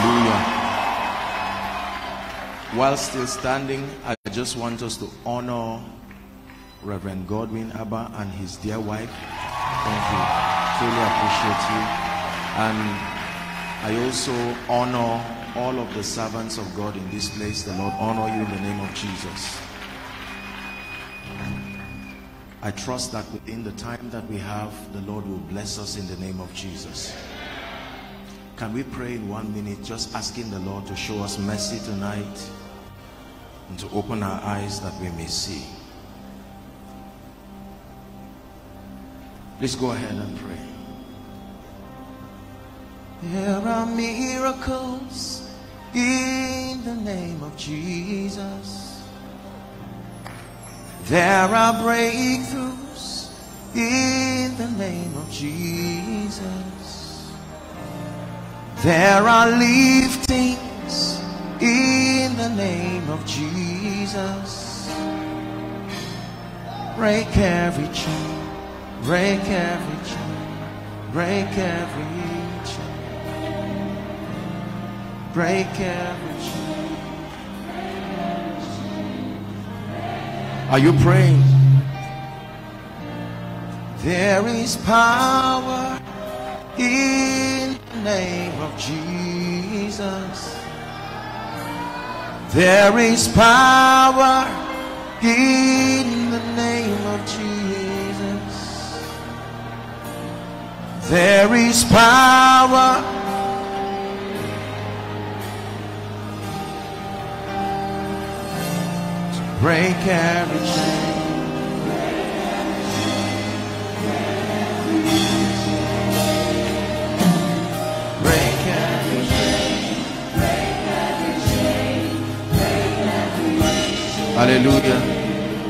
Hallelujah. While still standing, I just want us to honor Reverend Godwin Abba and his dear wife. Thank you. Truly appreciate you. And I also honor all of the servants of God in this place. The Lord honor you in the name of Jesus. I trust that within the time that we have, the Lord will bless us in the name of Jesus. Can we pray in one minute, just asking the Lord to show us mercy tonight and to open our eyes that we may see? Please go ahead and pray. There are miracles in the name of Jesus. There are breakthroughs in the name of Jesus. There are liftings in the name of Jesus. Break every chain, break every chain, break every chain, break every chain. Are you praying? There is power in the name of Jesus. There is power in the name of Jesus. There is power. to Break every chain. Hallelujah.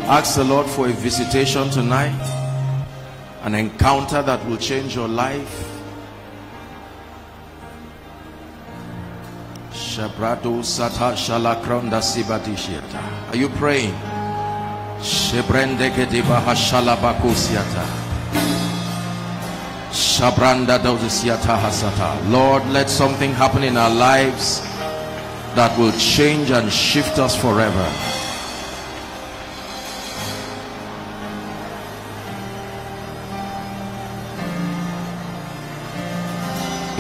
Ask the Lord for a visitation tonight, an encounter that will change your life. Are you praying? Lord, let something happen in our lives that will change and shift us forever.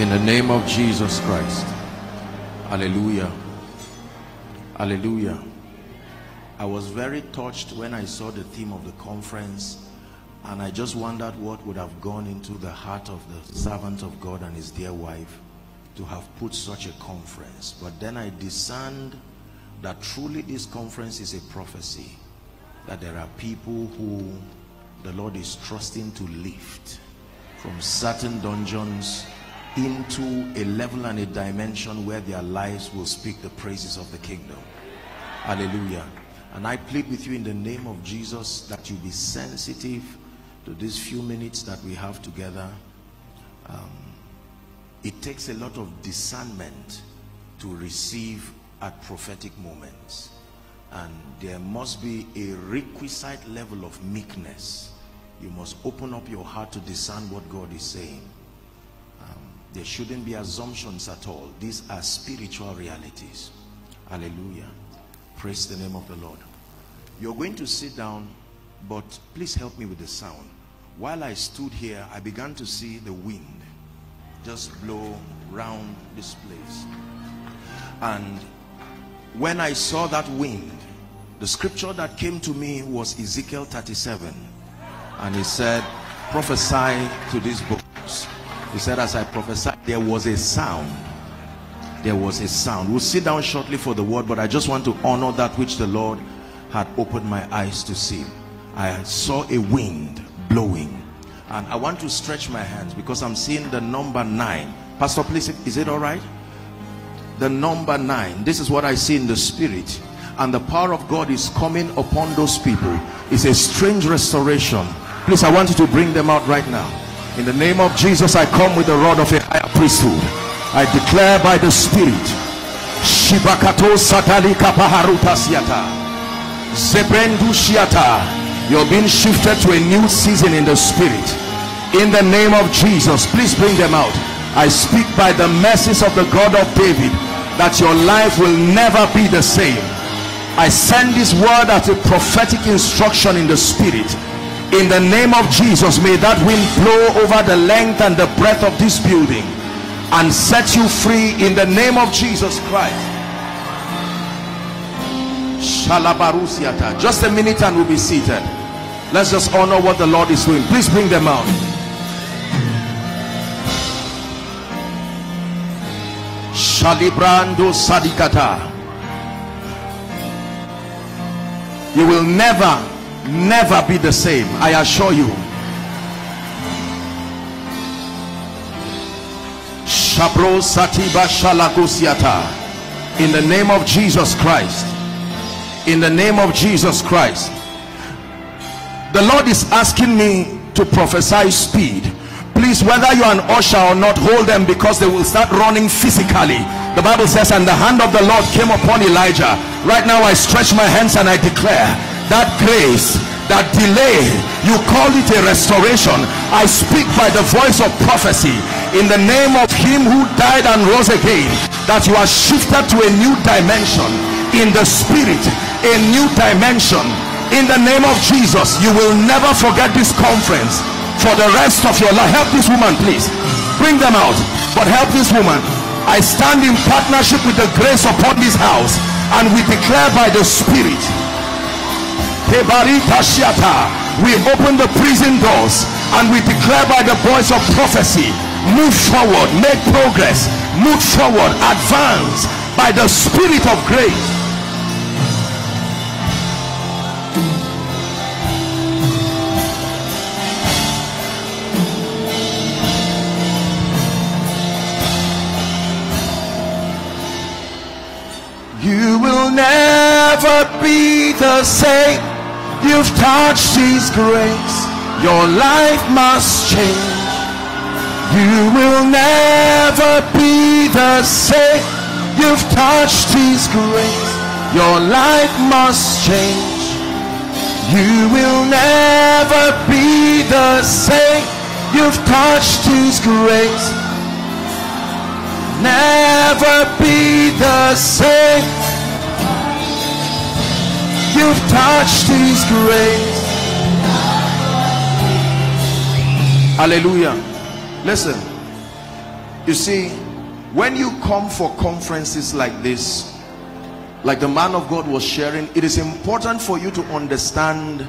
In the name of Jesus Christ. Hallelujah. Hallelujah. I was very touched when I saw the theme of the conference and I just wondered what would have gone into the heart of the servant of God and his dear wife to have put such a conference. But then I discerned that truly this conference is a prophecy that there are people who the Lord is trusting to lift from certain dungeons into a level and a dimension where their lives will speak the praises of the kingdom. Hallelujah. And I plead with you in the name of Jesus that you be sensitive to these few minutes that we have together. Um, it takes a lot of discernment to receive at prophetic moments. And there must be a requisite level of meekness. You must open up your heart to discern what God is saying. There shouldn't be assumptions at all. These are spiritual realities. Hallelujah. Praise the name of the Lord. You're going to sit down, but please help me with the sound. While I stood here, I began to see the wind just blow round this place. And when I saw that wind, the scripture that came to me was Ezekiel 37. And he said, prophesy to these books. He said, as I prophesied, there was a sound. There was a sound. We'll sit down shortly for the word, but I just want to honor that which the Lord had opened my eyes to see. I saw a wind blowing. And I want to stretch my hands because I'm seeing the number nine. Pastor, please, is it all right? The number nine. This is what I see in the spirit. And the power of God is coming upon those people. It's a strange restoration. Please, I want you to bring them out right now. In the name of Jesus, I come with the rod of a higher priesthood. I declare by the Spirit. Shibakato satali kapaharuta siata. Zebrendu shiata. You're being shifted to a new season in the Spirit. In the name of Jesus, please bring them out. I speak by the mercies of the God of David that your life will never be the same. I send this word as a prophetic instruction in the spirit. In the name of Jesus, may that wind blow over the length and the breadth of this building and set you free in the name of Jesus Christ. Just a minute and we'll be seated. Let's just honor what the Lord is doing. Please bring them out. Shalibrando Sadikata. You will never, never be the same. I assure you. In the name of Jesus Christ. In the name of Jesus Christ. The Lord is asking me to prophesy speed please whether you're an usher or not hold them because they will start running physically the bible says and the hand of the lord came upon elijah right now i stretch my hands and i declare that grace that delay you call it a restoration. I speak by the voice of prophecy in the name of him who died and rose again that you are shifted to a new dimension in the spirit a new dimension. In the name of jesus you will never forget this conference for the rest of your life. Help this woman please. Bring them out but help this woman. I stand in partnership with the grace upon this house and we declare by the spirit we open the prison doors and we declare by the voice of prophecy move forward make progress move forward advance by the spirit of grace You will never be the same. You've touched His grace. Your life must change. You will never be the same. You've touched His grace. Your life must change. You will never be the same. You've touched His grace. Never be the same you've touched his grace. Hallelujah. Listen. You see when you come for conferences like this like the man of God was sharing it is important for you to understand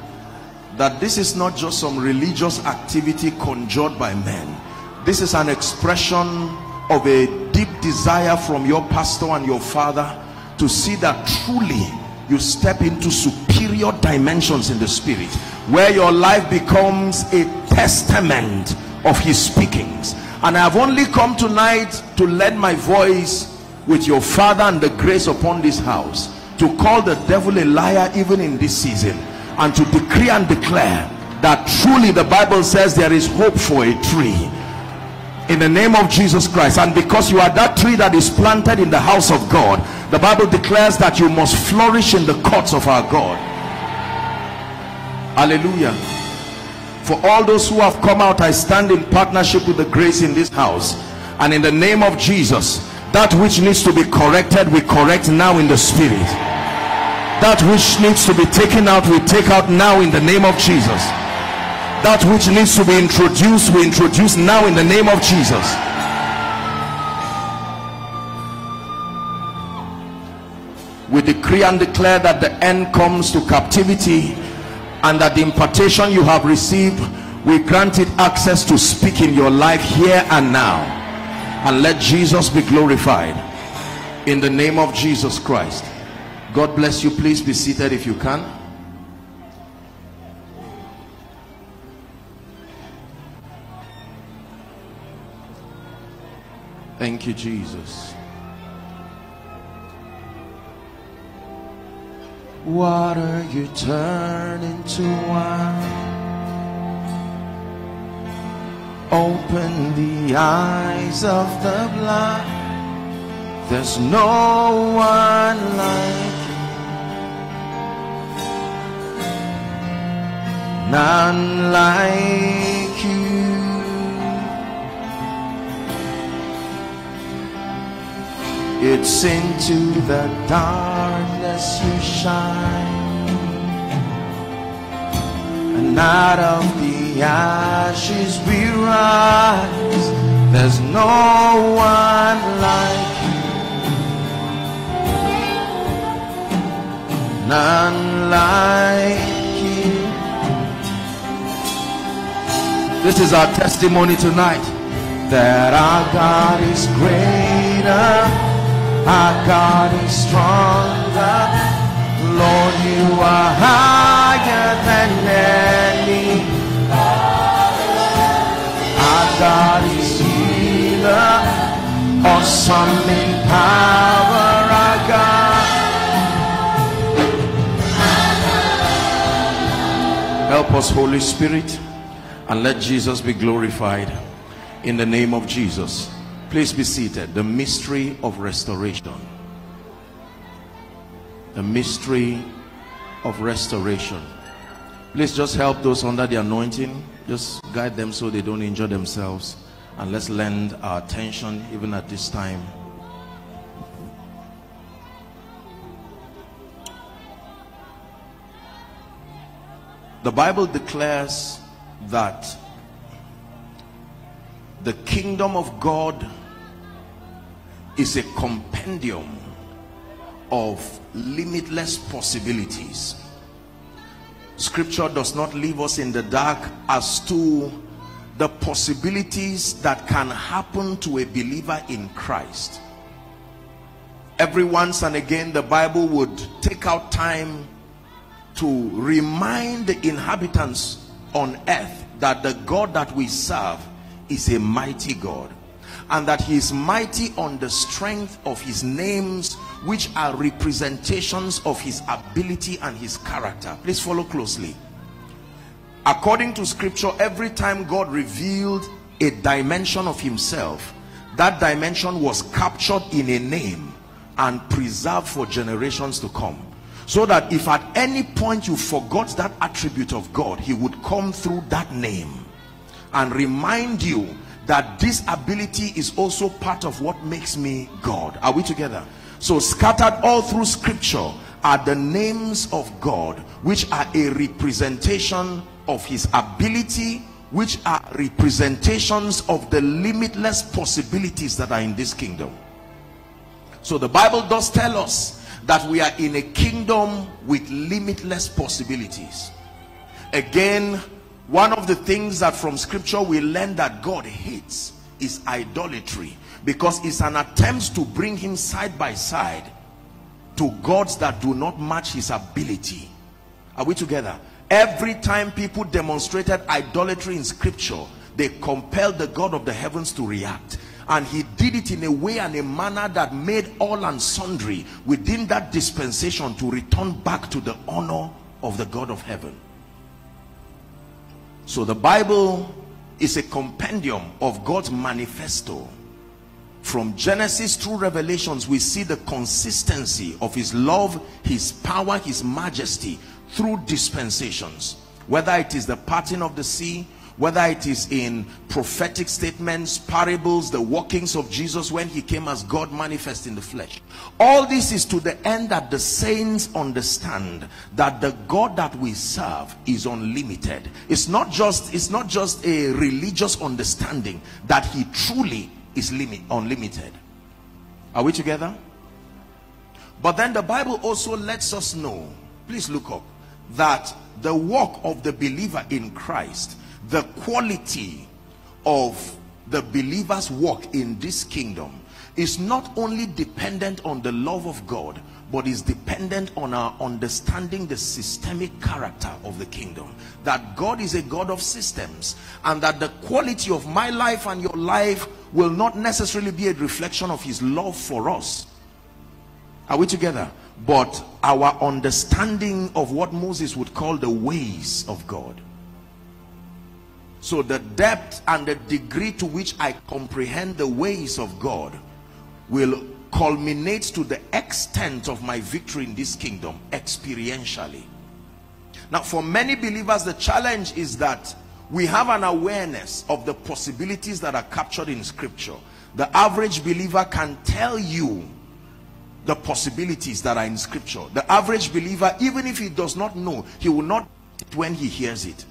that this is not just some religious activity conjured by men. This is an expression of a deep desire from your pastor and your father to see that truly you step into superior dimensions in the spirit where your life becomes a testament of his speakings. And I have only come tonight to lend my voice with your father and the grace upon this house to call the devil a liar even in this season and to decree and declare that truly the Bible says there is hope for a tree in the name of Jesus Christ and because you are that tree that is planted in the house of God the Bible declares that you must flourish in the courts of our God. Hallelujah. For all those who have come out I stand in partnership with the grace in this house. And in the name of Jesus that which needs to be corrected we correct now in the spirit. That which needs to be taken out we take out now in the name of Jesus that which needs to be introduced we introduce now in the name of Jesus. We decree and declare that the end comes to captivity and that the impartation you have received we grant it access to speak in your life here and now. And let Jesus be glorified. In the name of Jesus Christ. God bless you. Please be seated if you can Thank you, Jesus. Water you turn into wine. Open the eyes of the blind. There's no one like you. None like you. It's into the darkness you shine. And out of the ashes we rise. There's no one like you. None like you. This is our testimony tonight that our God is greater, our God is stronger. Lord, you are higher than any. Our God is healer, awesome in power, our God. Help us, Holy Spirit and let Jesus be glorified in the name of Jesus. Please be seated. The mystery of restoration. The mystery of restoration. Please just help those under the anointing. Just guide them so they don't injure themselves. And let's lend our attention even at this time. The Bible declares that the kingdom of God is a compendium of limitless possibilities. Scripture does not leave us in the dark as to the possibilities that can happen to a believer in Christ. Every once and again, the Bible would take out time to remind the inhabitants on earth that the God that we serve is a mighty God and that he is mighty on the strength of his names which are representations of his ability and his character. Please follow closely. According to scripture every time God revealed a dimension of himself that dimension was captured in a name and preserved for generations to come. So that if at any point you forgot that attribute of God he would come through that name and remind you that this ability is also part of what makes me God. Are we together? So scattered all through scripture are the names of God which are a representation of his ability which are representations of the limitless possibilities that are in this kingdom. So the Bible does tell us that we are in a kingdom with limitless possibilities. Again one of the things that from scripture we learn that God hates is idolatry because it's an attempt to bring him side by side to gods that do not match his ability. Are we together? Every time people demonstrated idolatry in scripture they compelled the God of the heavens to react. And he did it in a way and a manner that made all and sundry within that dispensation to return back to the honor of the God of heaven so the Bible is a compendium of God's manifesto. From Genesis through Revelations we see the consistency of his love his power his majesty through dispensations. Whether it is the parting of the sea whether it is in prophetic statements parables the workings of jesus when he came as god manifest in the flesh. All this is to the end that the saints understand that the god that we serve is unlimited. It's not just it's not just a religious understanding that he truly is limit unlimited. Are we together? But then the bible also lets us know please look up that the work of the believer in christ the quality of the believer's work in this kingdom is not only dependent on the love of God but is dependent on our understanding the systemic character of the kingdom. That God is a God of systems and that the quality of my life and your life will not necessarily be a reflection of his love for us. Are we together? But our understanding of what Moses would call the ways of God so the depth and the degree to which I comprehend the ways of God will culminate to the extent of my victory in this kingdom experientially. Now for many believers the challenge is that we have an awareness of the possibilities that are captured in scripture. The average believer can tell you the possibilities that are in scripture the average believer even if he does not know he will not when he hears it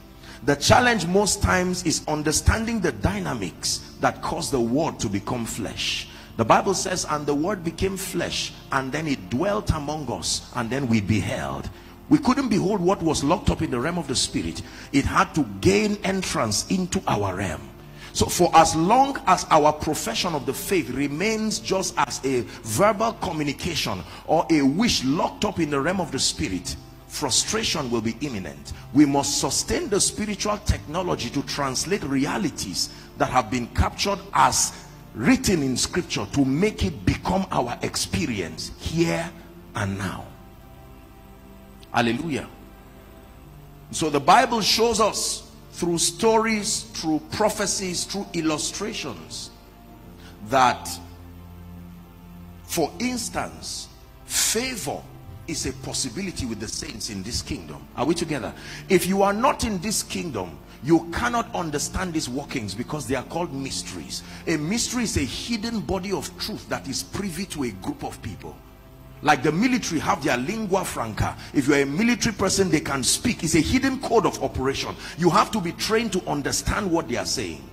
the challenge most times is understanding the dynamics that cause the word to become flesh. The bible says and the word became flesh and then it dwelt among us and then we beheld. We couldn't behold what was locked up in the realm of the spirit. It had to gain entrance into our realm. So for as long as our profession of the faith remains just as a verbal communication or a wish locked up in the realm of the spirit frustration will be imminent. We must sustain the spiritual technology to translate realities that have been captured as written in scripture to make it become our experience here and now. Hallelujah. So the bible shows us through stories through prophecies through illustrations that for instance favor is a possibility with the saints in this kingdom. Are we together? If you are not in this kingdom you cannot understand these workings because they are called mysteries. A mystery is a hidden body of truth that is privy to a group of people. Like the military have their lingua franca. If you're a military person they can speak. It's a hidden code of operation. You have to be trained to understand what they are saying.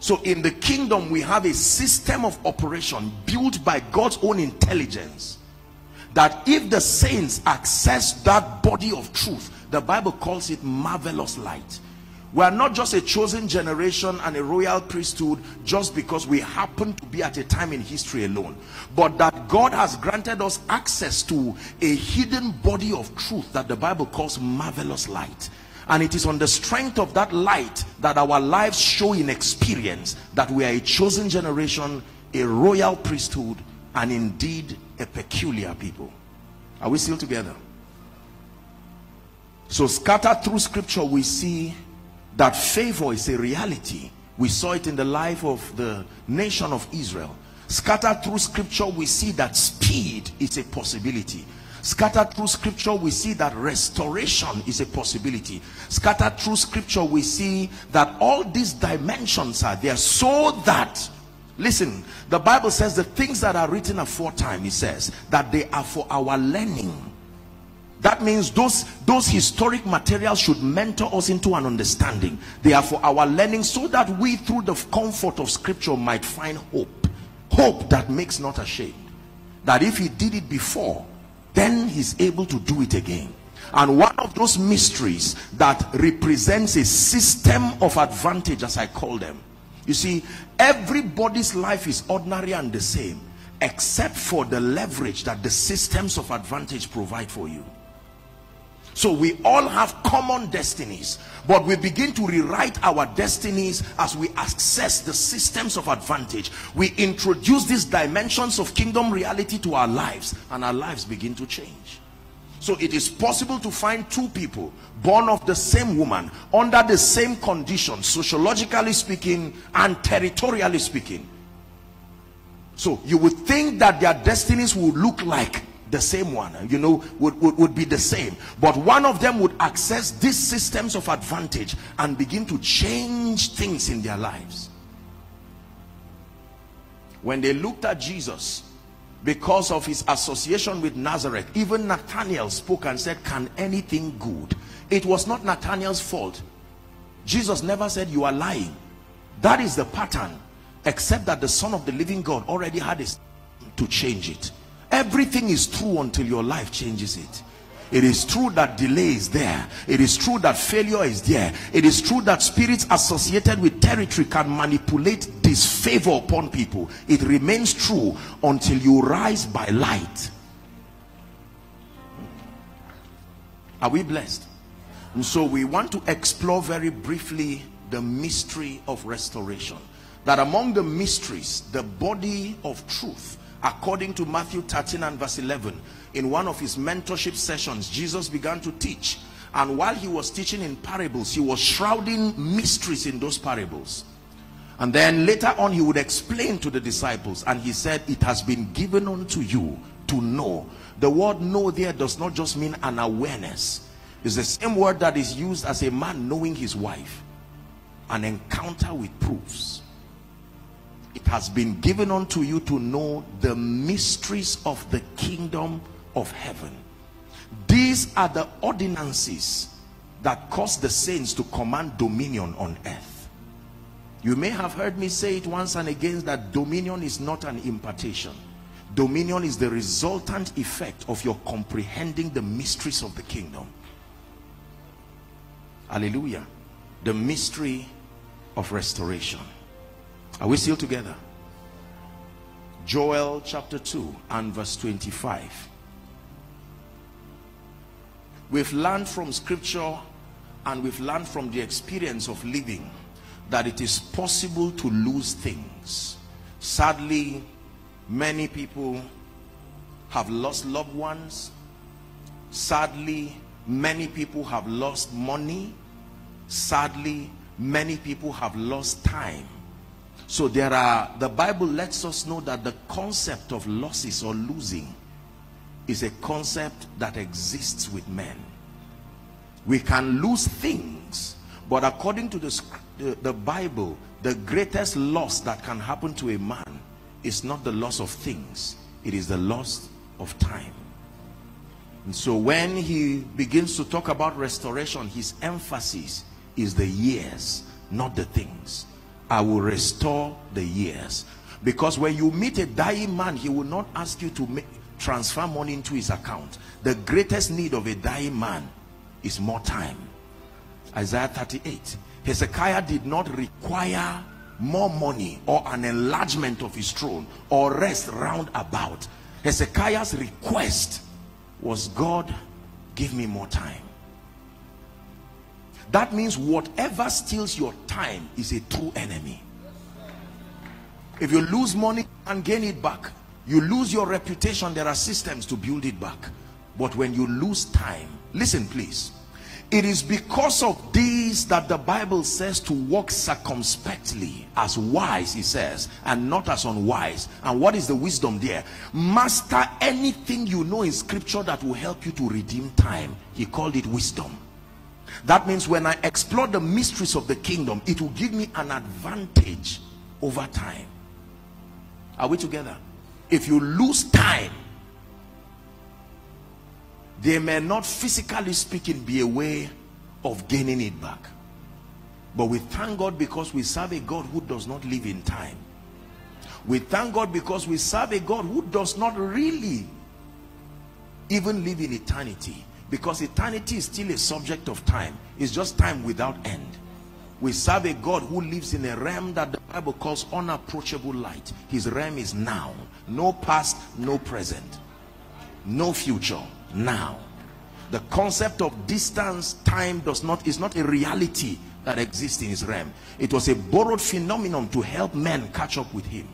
So in the kingdom we have a system of operation built by god's own intelligence that if the saints access that body of truth the bible calls it marvelous light. We are not just a chosen generation and a royal priesthood just because we happen to be at a time in history alone but that god has granted us access to a hidden body of truth that the bible calls marvelous light. And it is on the strength of that light that our lives show in experience that we are a chosen generation a royal priesthood and indeed a peculiar people. Are we still together? So scattered through scripture we see that favor is a reality. We saw it in the life of the nation of Israel. Scattered through scripture we see that speed is a possibility. Scattered through scripture we see that restoration is a possibility. Scattered through scripture we see that all these dimensions are there so that listen the bible says the things that are written aforetime it says that they are for our learning. That means those those historic materials should mentor us into an understanding. They are for our learning so that we through the comfort of scripture might find hope. Hope that makes not ashamed. That if he did it before then he's able to do it again. And one of those mysteries that represents a system of advantage as i call them you see everybody's life is ordinary and the same except for the leverage that the systems of advantage provide for you. So we all have common destinies but we begin to rewrite our destinies as we access the systems of advantage. We introduce these dimensions of kingdom reality to our lives and our lives begin to change so it is possible to find two people born of the same woman under the same conditions, sociologically speaking and territorially speaking. So you would think that their destinies would look like the same one, you know, would, would, would be the same. But one of them would access these systems of advantage and begin to change things in their lives. When they looked at Jesus, because of his association with Nazareth even Nathanael spoke and said can anything good? It was not Nathanael's fault. Jesus never said you are lying. That is the pattern except that the son of the living God already had it to change it. Everything is true until your life changes it it is true that delay is there. It is true that failure is there. It is true that spirits associated with territory can manipulate disfavor upon people. It remains true until you rise by light. Are we blessed? And so we want to explore very briefly the mystery of restoration. That among the mysteries the body of truth according to Matthew 13 and verse 11 in one of his mentorship sessions Jesus began to teach. And while he was teaching in parables he was shrouding mysteries in those parables. And then later on he would explain to the disciples and he said it has been given unto you to know. The word know there does not just mean an awareness. It's the same word that is used as a man knowing his wife an encounter with proofs. It has been given unto you to know the mysteries of the kingdom of heaven. These are the ordinances that cause the saints to command dominion on earth. You may have heard me say it once and again that dominion is not an impartation. Dominion is the resultant effect of your comprehending the mysteries of the kingdom. Hallelujah. The mystery of restoration. Are we still together? Joel chapter 2 and verse 25 we've learned from scripture and we've learned from the experience of living that it is possible to lose things. Sadly many people have lost loved ones. Sadly many people have lost money. Sadly many people have lost time. So there are the bible lets us know that the concept of losses or losing is a concept that exists with men. We can lose things but according to the, the, the bible the greatest loss that can happen to a man is not the loss of things it is the loss of time. And so when he begins to talk about restoration his emphasis is the years not the things. I will restore the years. Because when you meet a dying man he will not ask you to make, transfer money into his account the greatest need of a dying man is more time. Isaiah 38 hezekiah did not require more money or an enlargement of his throne or rest round about. Hezekiah's request was god give me more time. That means whatever steals your time is a true enemy. If you lose money and gain it back you lose your reputation. There are systems to build it back. But when you lose time listen please. It is because of these that the bible says to walk circumspectly as wise he says and not as unwise. And what is the wisdom there? Master anything you know in scripture that will help you to redeem time he called it wisdom. That means when i explore the mysteries of the kingdom it will give me an advantage over time. Are we together if you lose time they may not physically speaking be a way of gaining it back. But we thank God because we serve a God who does not live in time. We thank God because we serve a God who does not really even live in eternity. Because eternity is still a subject of time. It's just time without end. We serve a God who lives in a realm that the Bible calls unapproachable light. His realm is now no past no present. No future now. The concept of distance time does not is not a reality that exists in his realm. It was a borrowed phenomenon to help men catch up with him.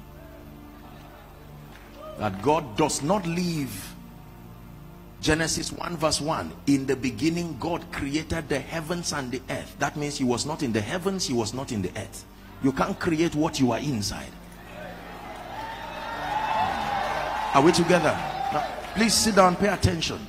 That god does not leave genesis 1 verse 1 in the beginning god created the heavens and the earth. That means he was not in the heavens he was not in the earth. You can't create what you are inside are we together? Now, please sit down pay attention.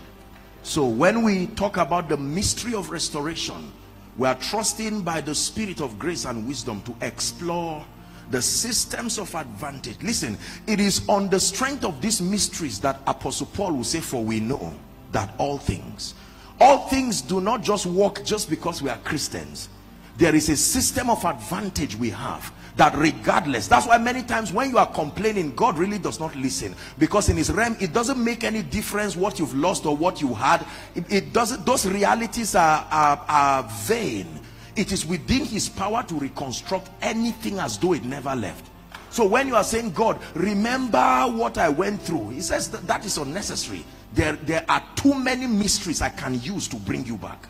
So when we talk about the mystery of restoration we are trusting by the spirit of grace and wisdom to explore the systems of advantage. Listen it is on the strength of these mysteries that apostle paul will say for we know that all things all things do not just work just because we are christians. There is a system of advantage we have that regardless that's why many times when you are complaining god really does not listen. Because in his realm it doesn't make any difference what you've lost or what you had. It, it doesn't those realities are, are are vain. It is within his power to reconstruct anything as though it never left. So when you are saying god remember what i went through he says that, that is unnecessary. There there are too many mysteries i can use to bring you back.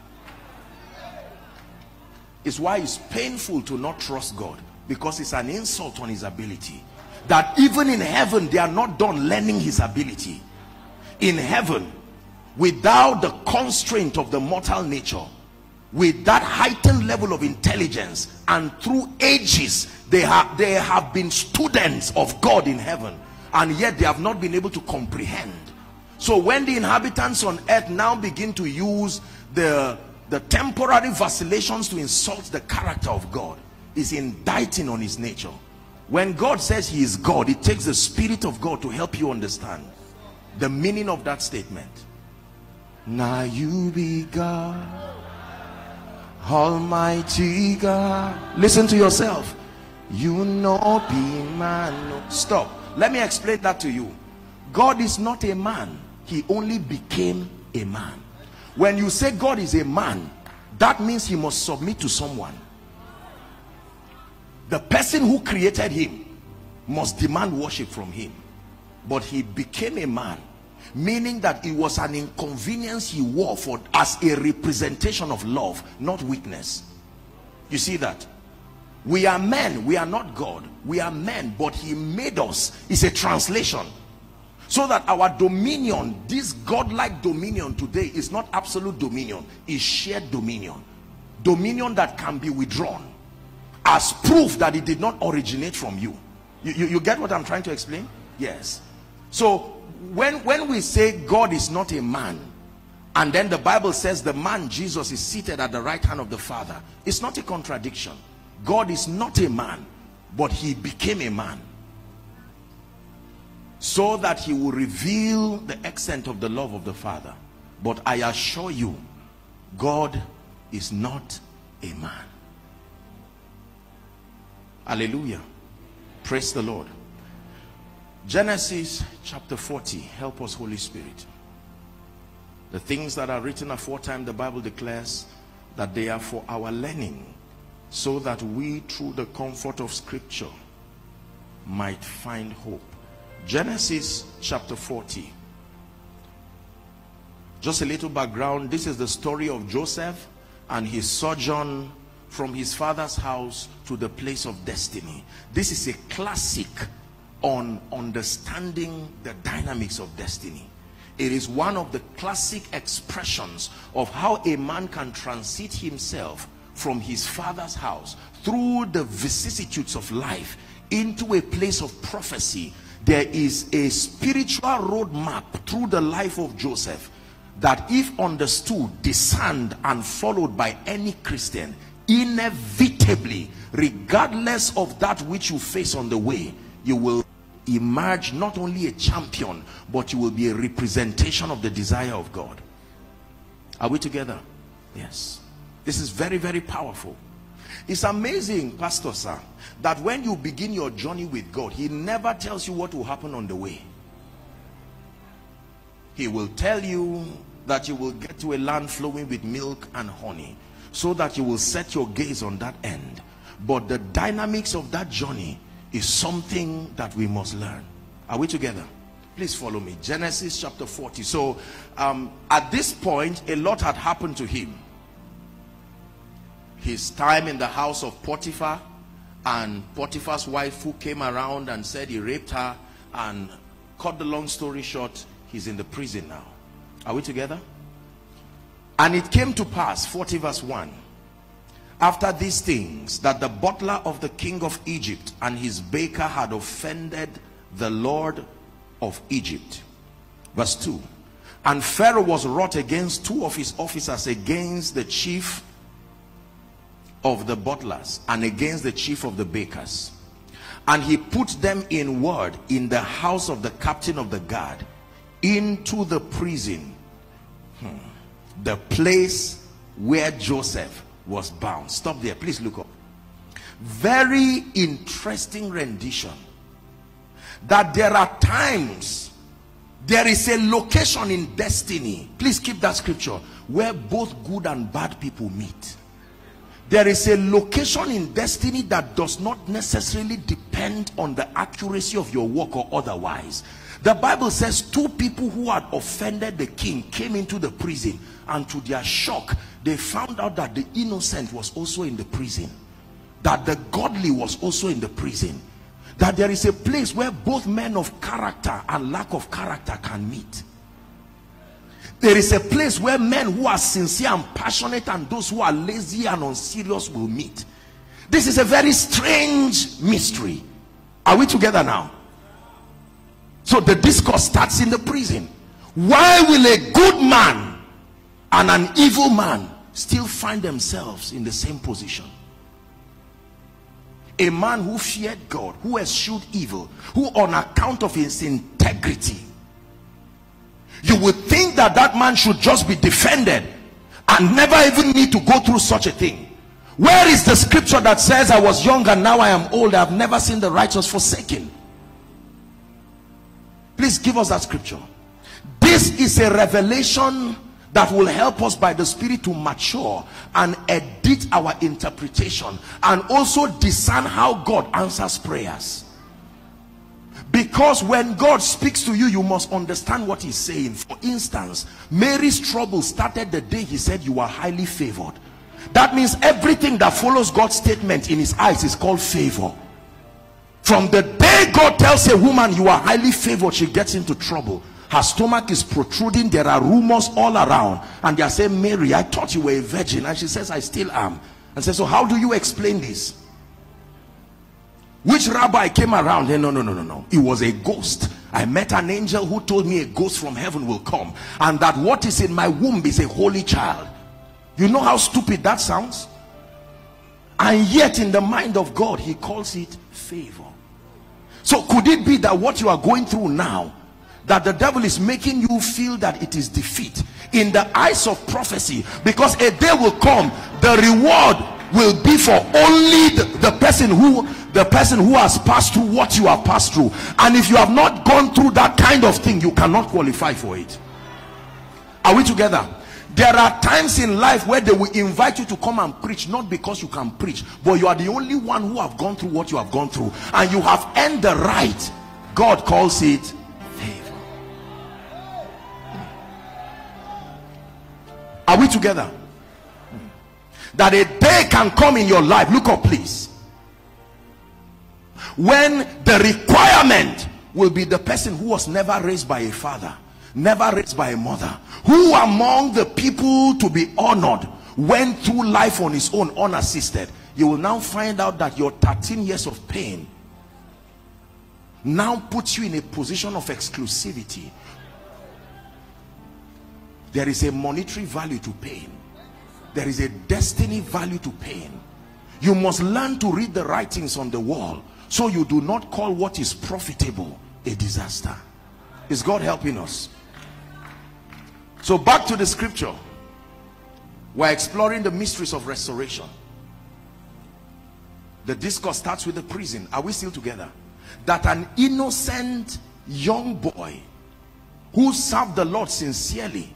It's why it's painful to not trust god because it's an insult on his ability. That even in heaven they are not done learning his ability. In heaven without the constraint of the mortal nature with that heightened level of intelligence and through ages they have they have been students of god in heaven and yet they have not been able to comprehend. So when the inhabitants on earth now begin to use the the temporary vacillations to insult the character of god is indicting on his nature When God says he is God, it takes the spirit of God to help you understand the meaning of that statement. Now you be God, Almighty God. Listen to yourself. You know be man. Stop. Let me explain that to you. God is not a man. He only became a man. When you say God is a man, that means he must submit to someone the person who created him must demand worship from him. But he became a man meaning that it was an inconvenience he wore for as a representation of love not weakness. You see that? We are men we are not god. We are men but he made us. It's a translation. So that our dominion this godlike dominion today is not absolute dominion. Is shared dominion. Dominion that can be withdrawn as proof that it did not originate from you. You, you, you get what I'm trying to explain? Yes. So when, when we say God is not a man, and then the Bible says the man Jesus is seated at the right hand of the Father, it's not a contradiction. God is not a man, but he became a man so that he will reveal the extent of the love of the Father. But I assure you, God is not a man. Hallelujah. Praise the Lord. Genesis chapter 40. Help us, Holy Spirit. The things that are written aforetime, the Bible declares that they are for our learning, so that we, through the comfort of Scripture, might find hope. Genesis chapter 40. Just a little background. This is the story of Joseph and his sojourn from his father's house to the place of destiny. This is a classic on understanding the dynamics of destiny. It is one of the classic expressions of how a man can transit himself from his father's house through the vicissitudes of life into a place of prophecy. There is a spiritual roadmap through the life of Joseph that if understood, discerned and followed by any Christian inevitably regardless of that which you face on the way you will emerge not only a champion but you will be a representation of the desire of God. Are we together? Yes. This is very very powerful. It's amazing pastor sir that when you begin your journey with God he never tells you what will happen on the way. He will tell you that you will get to a land flowing with milk and honey so that you will set your gaze on that end. But the dynamics of that journey is something that we must learn. Are we together? Please follow me. Genesis chapter 40 so um, at this point a lot had happened to him. His time in the house of potiphar and potiphar's wife who came around and said he raped her. And cut the long story short he's in the prison now. Are we together and it came to pass, 40 verse 1, after these things, that the butler of the king of Egypt and his baker had offended the Lord of Egypt. Verse 2, and Pharaoh was wrought against two of his officers against the chief of the butlers and against the chief of the bakers. And he put them in ward in the house of the captain of the guard into the prison. The place where Joseph was bound. Stop there. Please look up. Very interesting rendition. That there are times there is a location in destiny. Please keep that scripture where both good and bad people meet. There is a location in destiny that does not necessarily depend on the accuracy of your work or otherwise. The Bible says two people who had offended the king came into the prison and to their shock they found out that the innocent was also in the prison. That the godly was also in the prison. That there is a place where both men of character and lack of character can meet. There is a place where men who are sincere and passionate and those who are lazy and unserious will meet. This is a very strange mystery. Are we together now? So the discourse starts in the prison. Why will a good man and an evil man still find themselves in the same position a man who feared God, who eschewed evil, who on account of his integrity, you would think that that man should just be defended and never even need to go through such a thing. Where is the scripture that says I was young and now I am old? I have never seen the righteous forsaken. Please give us that scripture. This is a revelation that will help us by the spirit to mature and edit our interpretation and also discern how God answers prayers. Because when God speaks to you you must understand what he's saying. For instance Mary's trouble started the day he said you are highly favored. That means everything that follows God's statement in his eyes is called favor. From the day God tells a woman you are highly favored she gets into trouble her stomach is protruding. There are rumors all around. And they are saying mary i thought you were a virgin. And she says i still am. And says so how do you explain this? Which rabbi came around? Hey, no no no no no. It was a ghost. I met an angel who told me a ghost from heaven will come. And that what is in my womb is a holy child. You know how stupid that sounds? And yet in the mind of god he calls it favor. So could it be that what you are going through now that the devil is making you feel that it is defeat in the eyes of prophecy because a day will come the reward will be for only the, the, person who the person who has passed through what you have passed through. And if you have not gone through that kind of thing you cannot qualify for it. Are we together? There are times in life where they will invite you to come and preach not because you can preach but you are the only one who have gone through what you have gone through. And you have earned the right. God calls it are we together? That a day can come in your life. Look up please. When the requirement will be the person who was never raised by a father never raised by a mother who among the people to be honored went through life on his own unassisted you will now find out that your 13 years of pain now puts you in a position of exclusivity there is a monetary value to pain. There is a destiny value to pain. You must learn to read the writings on the wall so you do not call what is profitable a disaster. Is God helping us? So back to the scripture. We're exploring the mysteries of restoration. The discourse starts with the prison. Are we still together? That an innocent young boy who served the Lord sincerely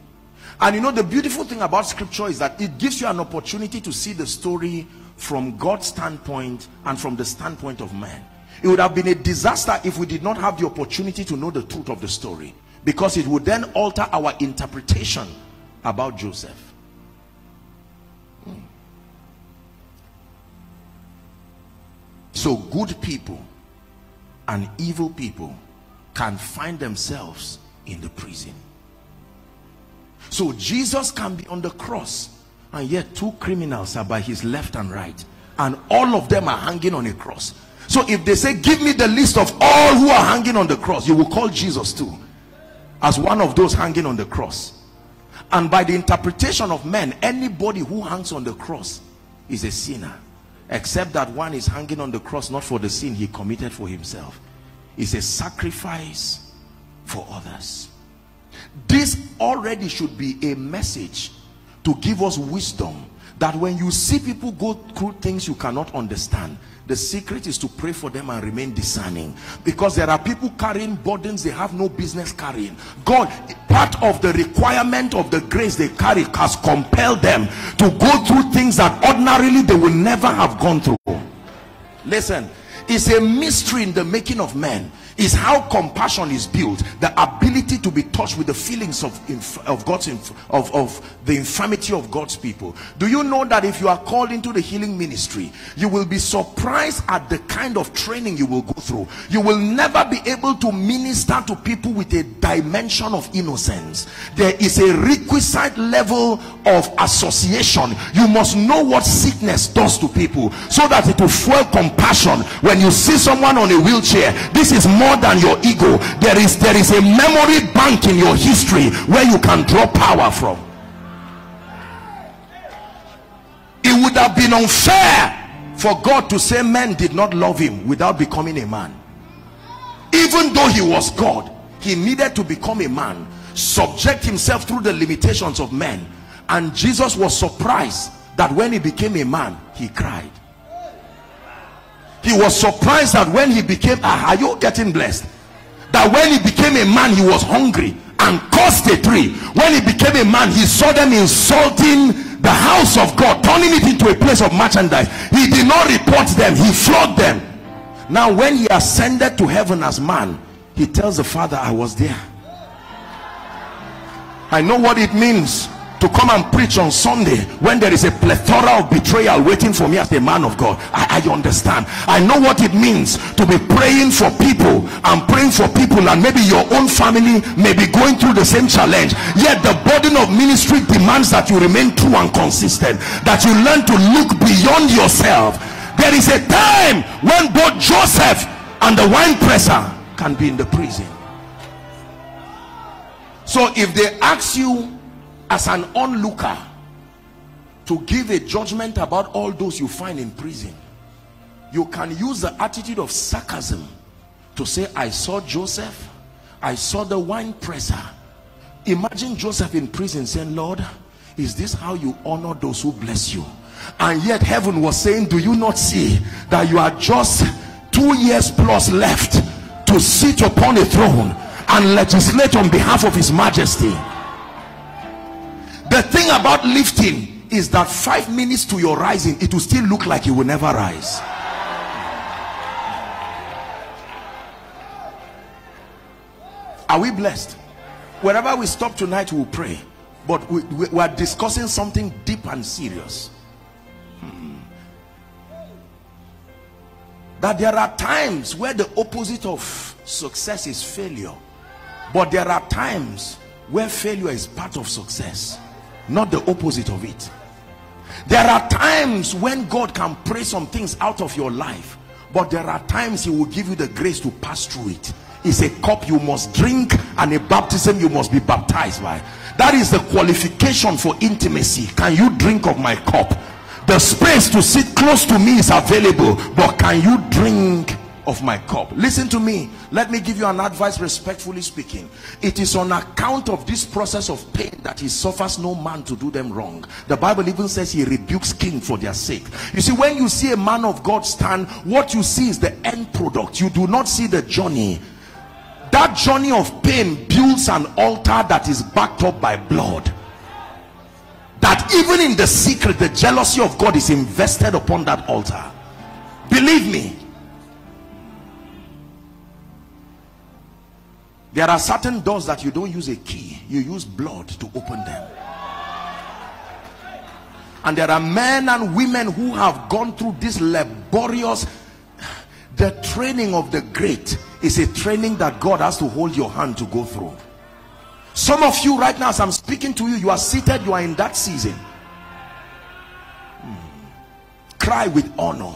and you know the beautiful thing about scripture is that it gives you an opportunity to see the story from God's standpoint and from the standpoint of man. It would have been a disaster if we did not have the opportunity to know the truth of the story because it would then alter our interpretation about Joseph. So good people and evil people can find themselves in the prison so Jesus can be on the cross and yet two criminals are by his left and right and all of them are hanging on a cross. So if they say, give me the list of all who are hanging on the cross, you will call Jesus too as one of those hanging on the cross. And by the interpretation of men, anybody who hangs on the cross is a sinner. Except that one is hanging on the cross not for the sin he committed for himself. It's a sacrifice for others this already should be a message to give us wisdom that when you see people go through things you cannot understand the secret is to pray for them and remain discerning. Because there are people carrying burdens they have no business carrying. God part of the requirement of the grace they carry has compelled them to go through things that ordinarily they will never have gone through. Listen it's a mystery in the making of men is how compassion is built. The ability to be touched with the feelings of of god's of of the infirmity of god's people. Do you know that if you are called into the healing ministry you will be surprised at the kind of training you will go through? You will never be able to minister to people with a dimension of innocence. There is a requisite level of association. You must know what sickness does to people so that it will fuel compassion. When you see someone on a wheelchair this is more more than your ego. There is there is a memory bank in your history where you can draw power from. It would have been unfair for God to say men did not love him without becoming a man. Even though he was God he needed to become a man subject himself through the limitations of men. And Jesus was surprised that when he became a man he cried he was surprised that when he became ah, are you getting blessed? That when he became a man he was hungry and cursed a tree. When he became a man he saw them insulting the house of God turning it into a place of merchandise. He did not report them. He flogged them. Now when he ascended to heaven as man he tells the father I was there. I know what it means to come and preach on Sunday when there is a plethora of betrayal waiting for me as a man of God. I, I, understand. I know what it means to be praying for people and praying for people and maybe your own family may be going through the same challenge. Yet the burden of ministry demands that you remain true and consistent that you learn to look beyond yourself. There is a time when both Joseph and the wine presser can be in the prison. So if they ask you as an onlooker to give a judgment about all those you find in prison you can use the attitude of sarcasm to say i saw joseph. I saw the wine presser. Imagine joseph in prison saying lord is this how you honor those who bless you? And yet heaven was saying do you not see that you are just two years plus left to sit upon a throne and legislate on behalf of his majesty the thing about lifting is that five minutes to your rising it will still look like you will never rise. Are we blessed? Wherever we stop tonight we'll pray. But we, we, we are discussing something deep and serious. Hmm. that there are times where the opposite of success is failure. But there are times where failure is part of success not the opposite of it. There are times when God can pray some things out of your life but there are times he will give you the grace to pass through it. It's a cup you must drink and a baptism you must be baptized by. That is the qualification for intimacy. Can you drink of my cup? The space to sit close to me is available but can you drink of my cup. Listen to me. Let me give you an advice respectfully speaking. It is on account of this process of pain that he suffers no man to do them wrong. The bible even says he rebukes king for their sake. You see when you see a man of god stand what you see is the end product. You do not see the journey. That journey of pain builds an altar that is backed up by blood. That even in the secret the jealousy of god is invested upon that altar. Believe me there are certain doors that you don't use a key. You use blood to open them. And there are men and women who have gone through this laborious the training of the great is a training that God has to hold your hand to go through. Some of you right now as I'm speaking to you you are seated you are in that season. Hmm. cry with honor.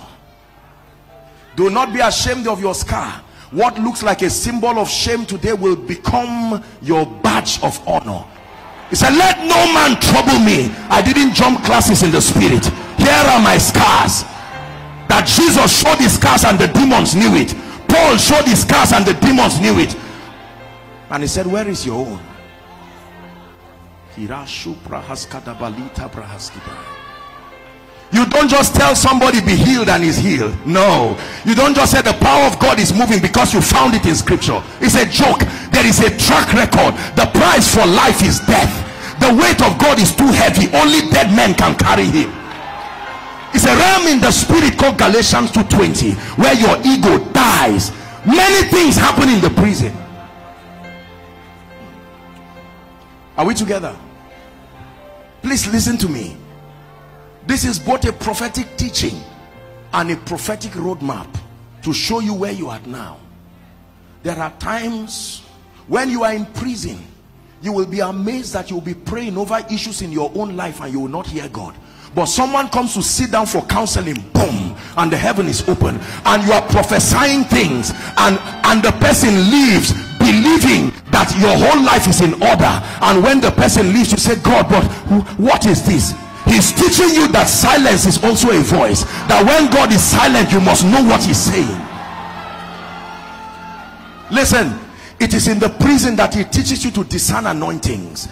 Do not be ashamed of your scar what looks like a symbol of shame today will become your badge of honor. He said let no man trouble me. I didn't jump classes in the spirit. Here are my scars. That jesus showed his scars and the demons knew it. Paul showed his scars and the demons knew it. And he said where is your own you don't just tell somebody be healed and is healed. No. You don't just say the power of god is moving because you found it in scripture. It's a joke. There is a track record. The price for life is death. The weight of god is too heavy. Only dead men can carry him. It's a realm in the spirit called galatians 2:20 where your ego dies. Many things happen in the prison. Are we together? Please listen to me this is both a prophetic teaching and a prophetic roadmap to show you where you are now. There are times when you are in prison you will be amazed that you will be praying over issues in your own life and you will not hear God. But someone comes to sit down for counseling boom and the heaven is open. And you are prophesying things and and the person leaves believing that your whole life is in order. And when the person leaves you say God but what is this he's teaching you that silence is also a voice that when god is silent you must know what he's saying. Listen it is in the prison that he teaches you to discern anointings.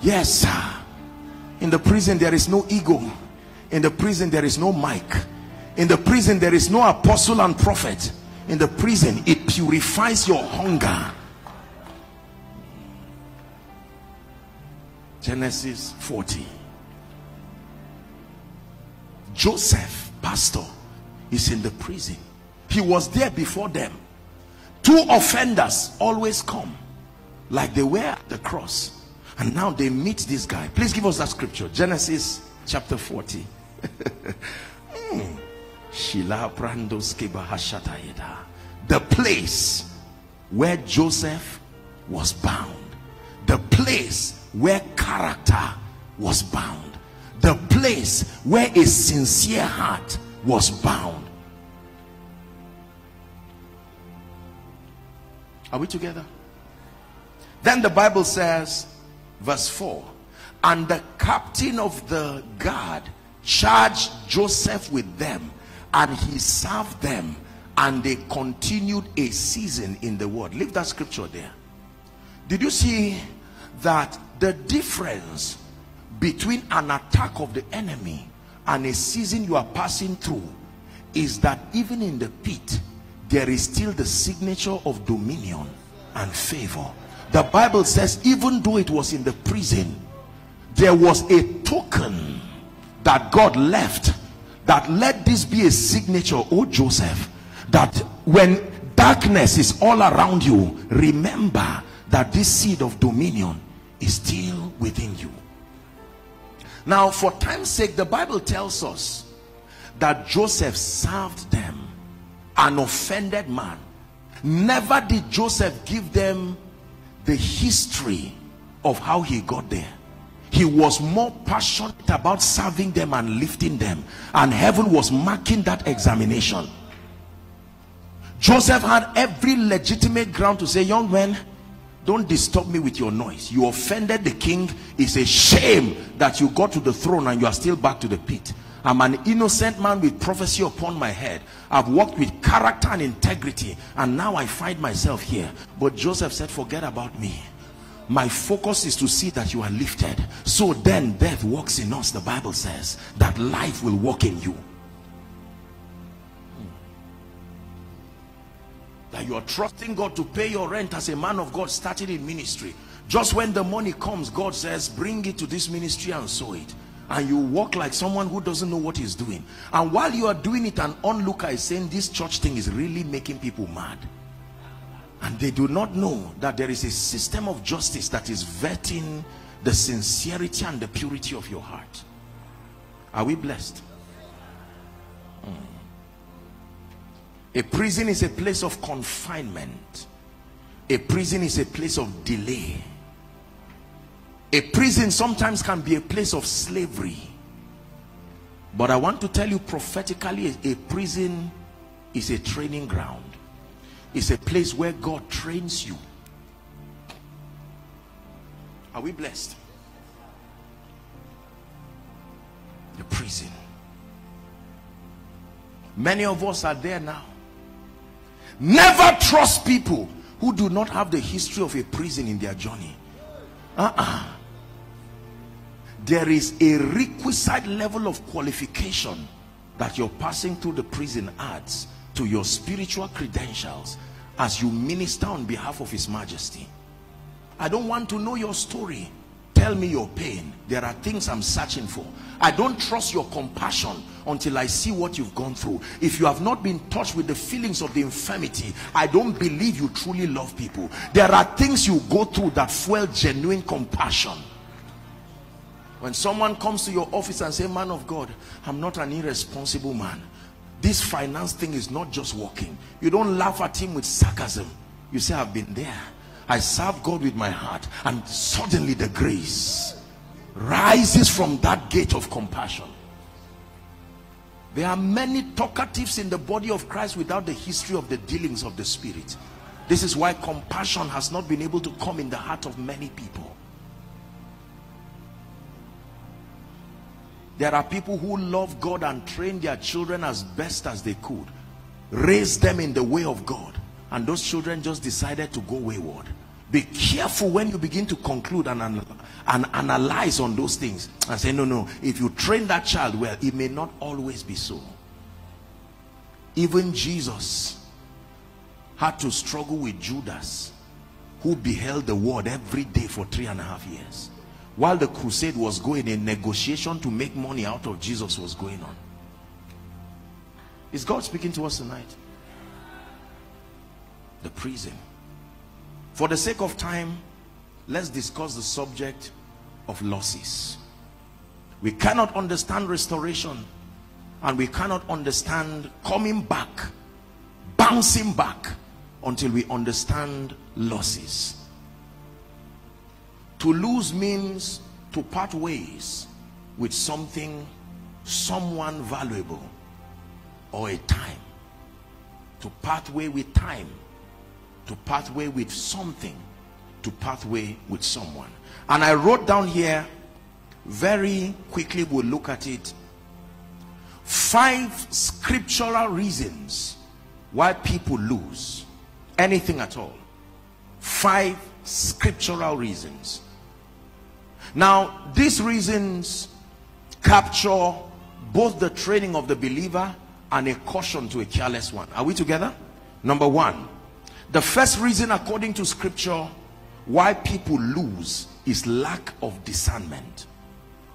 Yes sir. In the prison there is no ego. In the prison there is no mic. In the prison there is no apostle and prophet. In the prison it purifies your hunger. Genesis 40 joseph pastor is in the prison. He was there before them. Two offenders always come like they were at the cross. And now they meet this guy. Please give us that scripture. Genesis chapter 40 mm. the place where joseph was bound. The place where character was bound the place where a sincere heart was bound. Are we together? Then the bible says verse 4 and the captain of the guard charged joseph with them and he served them and they continued a season in the word leave that scripture there. Did you see that the difference between an attack of the enemy and a season you are passing through is that even in the pit there is still the signature of dominion and favor. The bible says even though it was in the prison there was a token that god left that let this be a signature oh joseph that when darkness is all around you remember that this seed of dominion is still within you now for time's sake the bible tells us that joseph served them an offended man. Never did joseph give them the history of how he got there. He was more passionate about serving them and lifting them and heaven was marking that examination. Joseph had every legitimate ground to say young men don't disturb me with your noise. You offended the king. It's a shame that you got to the throne and you are still back to the pit. I'm an innocent man with prophecy upon my head. I've worked with character and integrity and now i find myself here. But joseph said forget about me. My focus is to see that you are lifted. So then death works in us the bible says that life will work in you that you are trusting God to pay your rent as a man of God starting in ministry. Just when the money comes God says bring it to this ministry and sow it. And you walk like someone who doesn't know what he's doing. And while you are doing it an onlooker is saying this church thing is really making people mad. And they do not know that there is a system of justice that is vetting the sincerity and the purity of your heart. Are we blessed hmm. A prison is a place of confinement. A prison is a place of delay. A prison sometimes can be a place of slavery. But I want to tell you prophetically, a prison is a training ground. It's a place where God trains you. Are we blessed? The prison. Many of us are there now never trust people who do not have the history of a prison in their journey. Uh-uh. there is a requisite level of qualification that you're passing through the prison adds to your spiritual credentials as you minister on behalf of his majesty. I don't want to know your story. Tell me your pain. There are things i'm searching for. I don't trust your compassion until i see what you've gone through. If you have not been touched with the feelings of the infirmity i don't believe you truly love people. There are things you go through that fuel genuine compassion. When someone comes to your office and say man of god i'm not an irresponsible man. This finance thing is not just working. You don't laugh at him with sarcasm. You say i've been there. I serve God with my heart. And suddenly the grace rises from that gate of compassion. There are many talkatives in the body of Christ without the history of the dealings of the Spirit. This is why compassion has not been able to come in the heart of many people. There are people who love God and train their children as best as they could. Raise them in the way of God. And those children just decided to go wayward. Be careful when you begin to conclude and, and analyze on those things and say, no, no, if you train that child well, it may not always be so. Even Jesus had to struggle with Judas, who beheld the word every day for three and a half years while the crusade was going a negotiation to make money out of jesus was going on. Is god speaking to us tonight? The prison for the sake of time let's discuss the subject of losses we cannot understand restoration and we cannot understand coming back bouncing back until we understand losses to lose means to part ways with something, someone valuable or a time. To part way with time. To pathway with something. To pathway with someone. And I wrote down here, very quickly we'll look at it. Five scriptural reasons why people lose anything at all. Five scriptural reasons now, these reasons capture both the training of the believer and a caution to a careless one. Are we together? Number one, the first reason according to scripture why people lose is lack of discernment.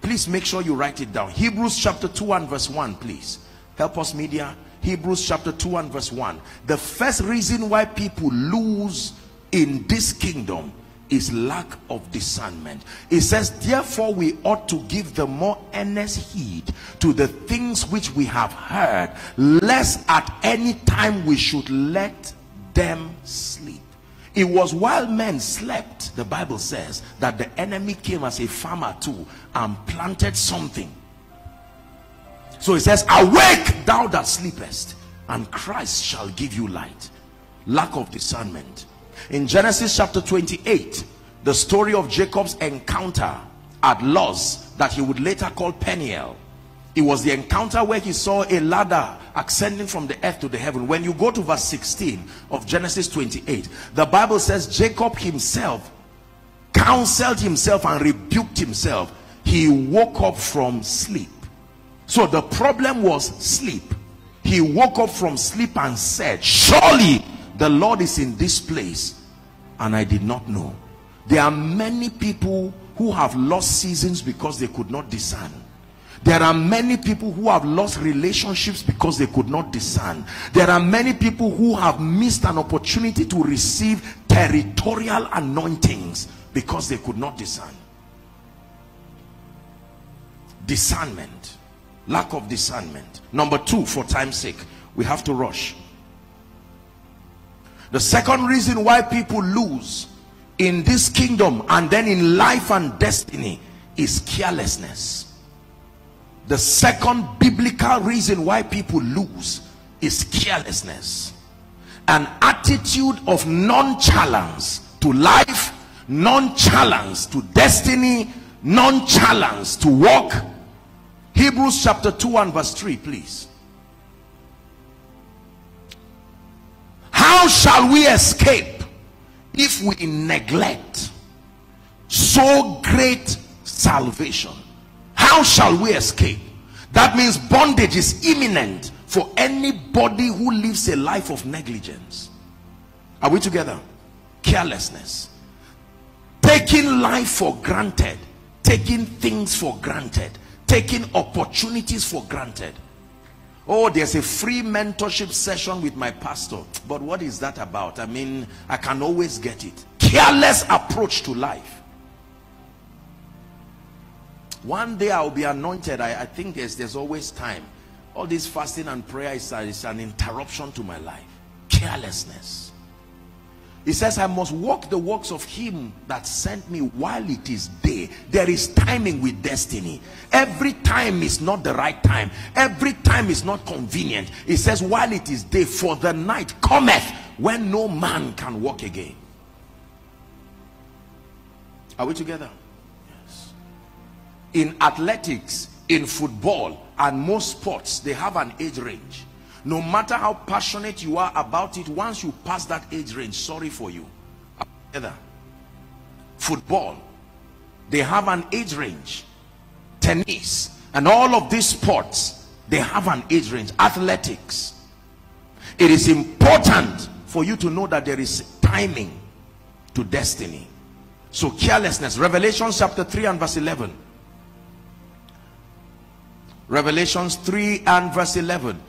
Please make sure you write it down. Hebrews chapter 2 and verse 1, please. Help us media. Hebrews chapter 2 and verse 1. The first reason why people lose in this kingdom is lack of discernment it says therefore we ought to give the more earnest heed to the things which we have heard lest at any time we should let them sleep. It was while men slept the bible says that the enemy came as a farmer too and planted something. So it says awake thou that sleepest and christ shall give you light. Lack of discernment. In Genesis chapter 28 the story of Jacob's encounter at Luz that he would later call Peniel it was the encounter where he saw a ladder ascending from the earth to the heaven. When you go to verse 16 of Genesis 28 the Bible says Jacob himself counseled himself and rebuked himself. He woke up from sleep. So the problem was sleep. He woke up from sleep and said surely the Lord is in this place. And I did not know. There are many people who have lost seasons because they could not discern there are many people who have lost relationships because they could not discern. There are many people who have missed an opportunity to receive territorial anointings because they could not discern. Discernment. Lack of discernment. Number two for time's sake we have to rush. The second reason why people lose in this kingdom and then in life and destiny is carelessness. The second biblical reason why people lose is carelessness. An attitude of nonchalance to life, nonchalance to destiny, nonchalance to walk. Hebrews chapter 2 and verse 3, please. how shall we escape if we neglect so great salvation how shall we escape? That means bondage is imminent for anybody who lives a life of negligence. Are we together? Carelessness. Taking life for granted. Taking things for granted. Taking opportunities for granted. Oh there's a free mentorship session with my pastor. But what is that about? I mean i can always get it. Careless approach to life one day i'll be anointed. I, I think there's there's always time. All this fasting and prayer is, is an interruption to my life. Carelessness. He says i must walk the works of him that sent me while it is day. There is timing with destiny. Every time is not the right time. Every time is not convenient. He says while it is day for the night cometh when no man can walk again. Are we together in athletics in football and most sports they have an age range. No matter how passionate you are about it once you pass that age range sorry for you. Football they have an age range. Tennis and all of these sports they have an age range. Athletics. It is important for you to know that there is timing to destiny. So carelessness. Revelation chapter 3 and verse 11 revelations 3 and verse 11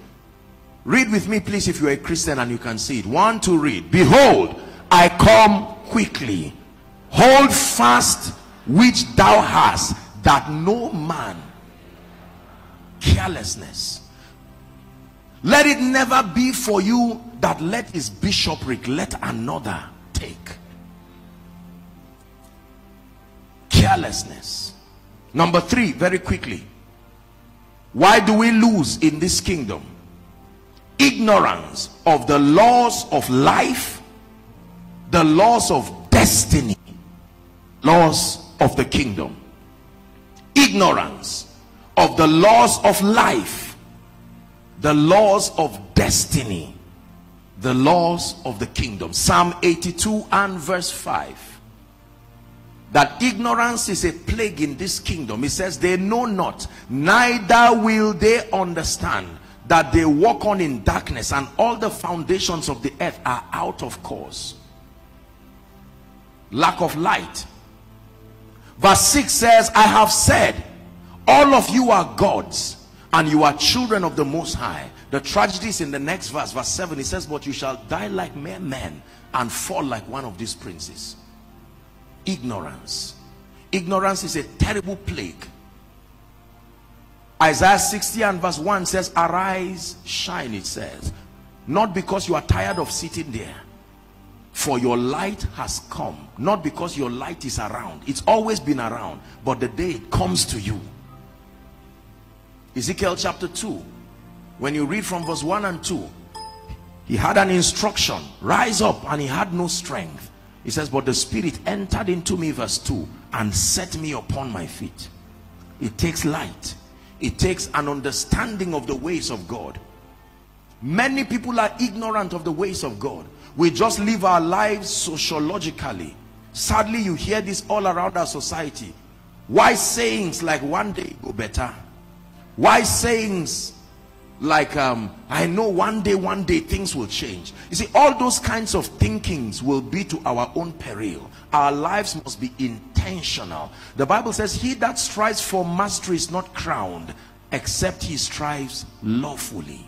read with me please if you're a christian and you can see it. One to read. Behold i come quickly. Hold fast which thou hast that no man carelessness. Let it never be for you that let his bishopric let another take. Carelessness. Number three very quickly why do we lose in this kingdom? Ignorance of the laws of life the laws of destiny laws of the kingdom. Ignorance of the laws of life the laws of destiny the laws of the kingdom. Psalm 82 and verse 5 that ignorance is a plague in this kingdom. He says they know not neither will they understand that they walk on in darkness and all the foundations of the earth are out of course. Lack of light. Verse 6 says i have said all of you are gods and you are children of the most high. The tragedy is in the next verse verse 7 He says but you shall die like mere men and fall like one of these princes ignorance. Ignorance is a terrible plague. Isaiah 60 and verse 1 says arise shine it says. Not because you are tired of sitting there for your light has come. Not because your light is around. It's always been around but the day it comes to you. Ezekiel chapter 2 when you read from verse 1 and 2 he had an instruction. Rise up and he had no strength he says, but the spirit entered into me, verse 2, and set me upon my feet. It takes light. It takes an understanding of the ways of God. Many people are ignorant of the ways of God. We just live our lives sociologically. Sadly, you hear this all around our society. Why sayings like one day go better? Why sayings like um, I know one day one day things will change. You see all those kinds of thinkings will be to our own peril. Our lives must be intentional. The Bible says he that strives for mastery is not crowned except he strives lawfully.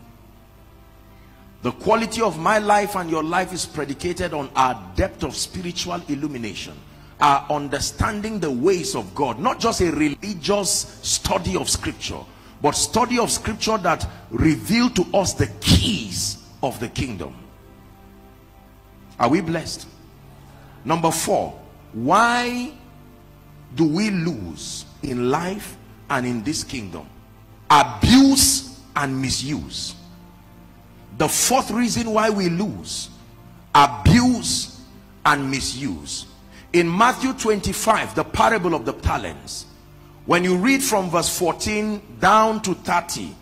The quality of my life and your life is predicated on our depth of spiritual illumination our understanding the ways of God not just a religious study of scripture but study of scripture that reveal to us the keys of the kingdom. Are we blessed? Number four why do we lose in life and in this kingdom? Abuse and misuse. The fourth reason why we lose abuse and misuse. In matthew 25 the parable of the talents when you read from verse 14 down to 30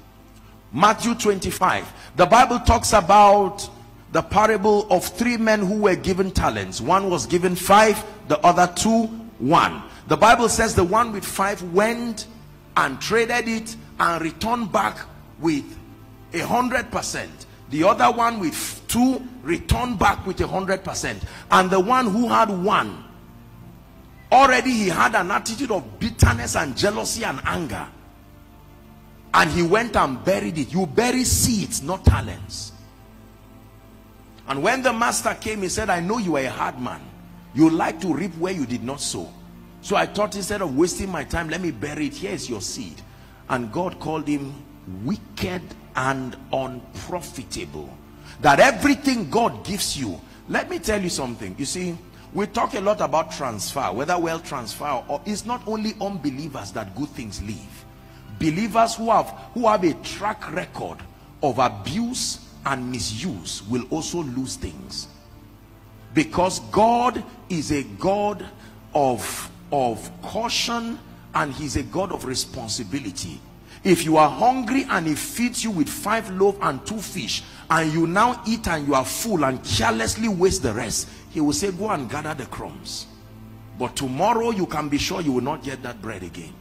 matthew 25 the bible talks about the parable of three men who were given talents. One was given five the other two one. The bible says the one with five went and traded it and returned back with a hundred percent. The other one with two returned back with a hundred percent. And the one who had one already he had an attitude of bitterness and jealousy and anger. And he went and buried it. You bury seeds not talents. And when the master came he said i know you are a hard man. You like to reap where you did not sow. So i thought instead of wasting my time let me bury it. Here is your seed. And god called him wicked and unprofitable. That everything god gives you. Let me tell you something. You see we talk a lot about transfer whether well transfer or it's not only unbelievers that good things leave. Believers who have who have a track record of abuse and misuse will also lose things. Because god is a god of of caution and he's a god of responsibility. If you are hungry and he feeds you with five loaves and two fish and you now eat and you are full and carelessly waste the rest. He will say go and gather the crumbs. But tomorrow you can be sure you will not get that bread again.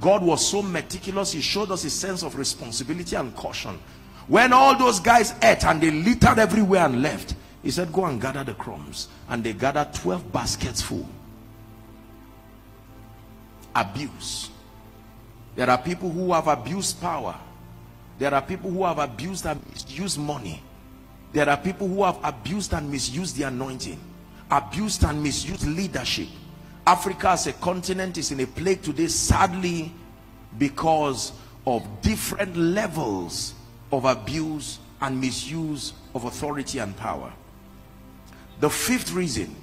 God was so meticulous he showed us a sense of responsibility and caution. When all those guys ate and they littered everywhere and left he said go and gather the crumbs. And they gathered 12 baskets full. Abuse. There are people who have abused power there are people who have abused and misused money. There are people who have abused and misused the anointing abused and misused leadership. Africa as a continent is in a plague today sadly because of different levels of abuse and misuse of authority and power. The fifth reason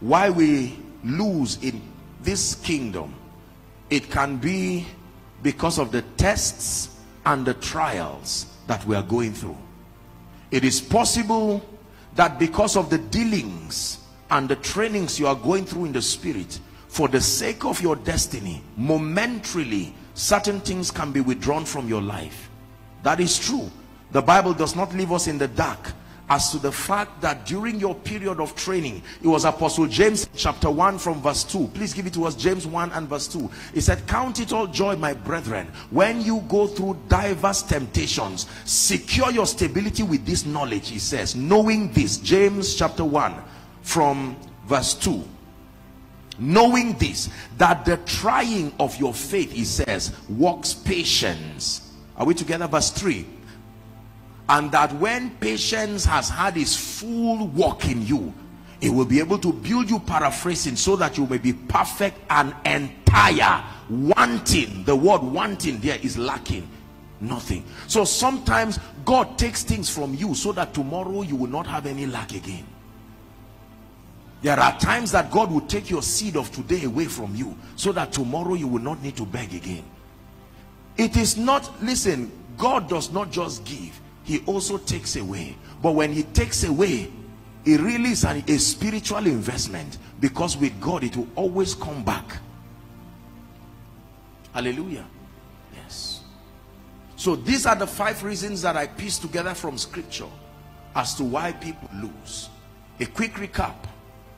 why we lose in this kingdom it can be because of the tests and the trials that we are going through. It is possible that because of the dealings and the trainings you are going through in the spirit for the sake of your destiny momentarily certain things can be withdrawn from your life. That is true. The bible does not leave us in the dark as to the fact that during your period of training it was apostle james chapter 1 from verse 2 please give it to us james 1 and verse 2 he said count it all joy my brethren when you go through diverse temptations. Secure your stability with this knowledge he says knowing this james chapter 1 from verse 2 knowing this that the trying of your faith he says works patience. Are we together? Verse 3 and that when patience has had its full work in you it will be able to build you paraphrasing so that you may be perfect and entire wanting the word wanting there is lacking nothing. So sometimes god takes things from you so that tomorrow you will not have any lack again. There are times that god will take your seed of today away from you so that tomorrow you will not need to beg again. It is not listen god does not just give he also takes away. But when he takes away it really is an, a spiritual investment because with God it will always come back. Hallelujah. Yes. So these are the five reasons that I pieced together from scripture as to why people lose. A quick recap.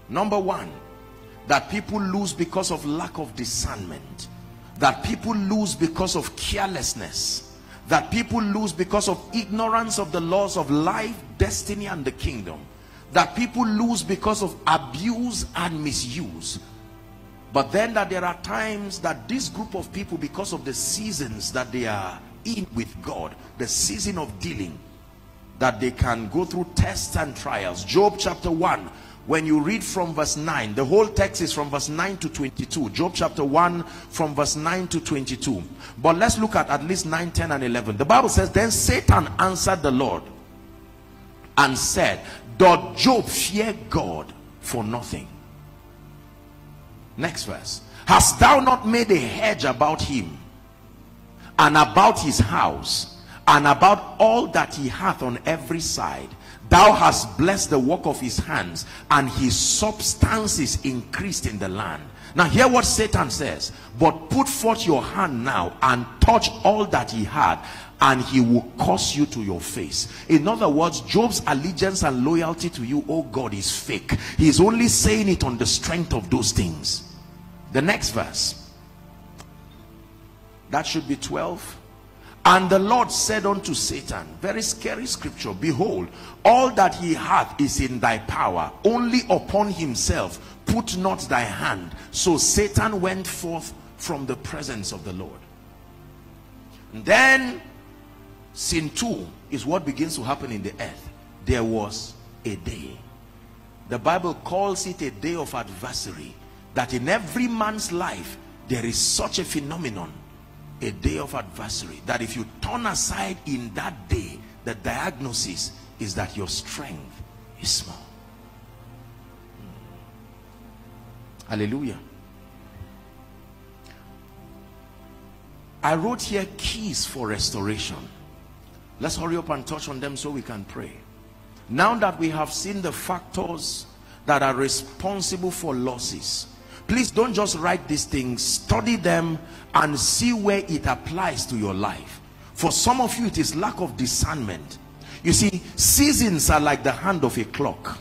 Number one that people lose because of lack of discernment. That people lose because of carelessness that people lose because of ignorance of the laws of life, destiny, and the kingdom. That people lose because of abuse and misuse. But then that there are times that this group of people, because of the seasons that they are in with God, the season of dealing, that they can go through tests and trials. Job chapter 1, when you read from verse 9 the whole text is from verse 9 to 22 job chapter 1 from verse 9 to 22 but let's look at at least 9 10 and 11 the bible says then satan answered the lord and said doth job fear god for nothing next verse. Hast thou not made a hedge about him and about his house and about all that he hath on every side thou hast blessed the work of his hands and his substance is increased in the land. Now hear what satan says. But put forth your hand now and touch all that he had and he will curse you to your face. In other words job's allegiance and loyalty to you oh god is fake. He is only saying it on the strength of those things. The next verse. That should be 12 and the Lord said unto Satan, very scary scripture, behold, all that he hath is in thy power, only upon himself put not thy hand. So Satan went forth from the presence of the Lord. And then sin 2 is what begins to happen in the earth. There was a day. The Bible calls it a day of adversary. That in every man's life, there is such a phenomenon a day of adversary that if you turn aside in that day the diagnosis is that your strength is small. Hmm. hallelujah. I wrote here keys for restoration. Let's hurry up and touch on them so we can pray. Now that we have seen the factors that are responsible for losses please don't just write these things. Study them and see where it applies to your life. For some of you it is lack of discernment. You see seasons are like the hand of a clock.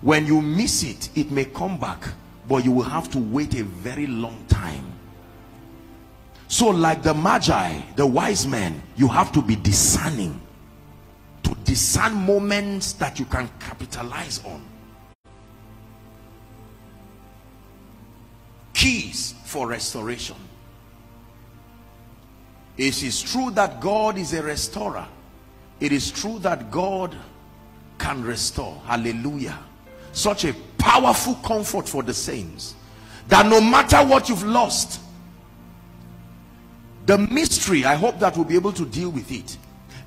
When you miss it it may come back but you will have to wait a very long time. So like the magi the wise men you have to be discerning to discern moments that you can capitalize on keys for restoration. It is true that God is a restorer. It is true that God can restore. Hallelujah. Such a powerful comfort for the saints that no matter what you've lost the mystery i hope that we'll be able to deal with it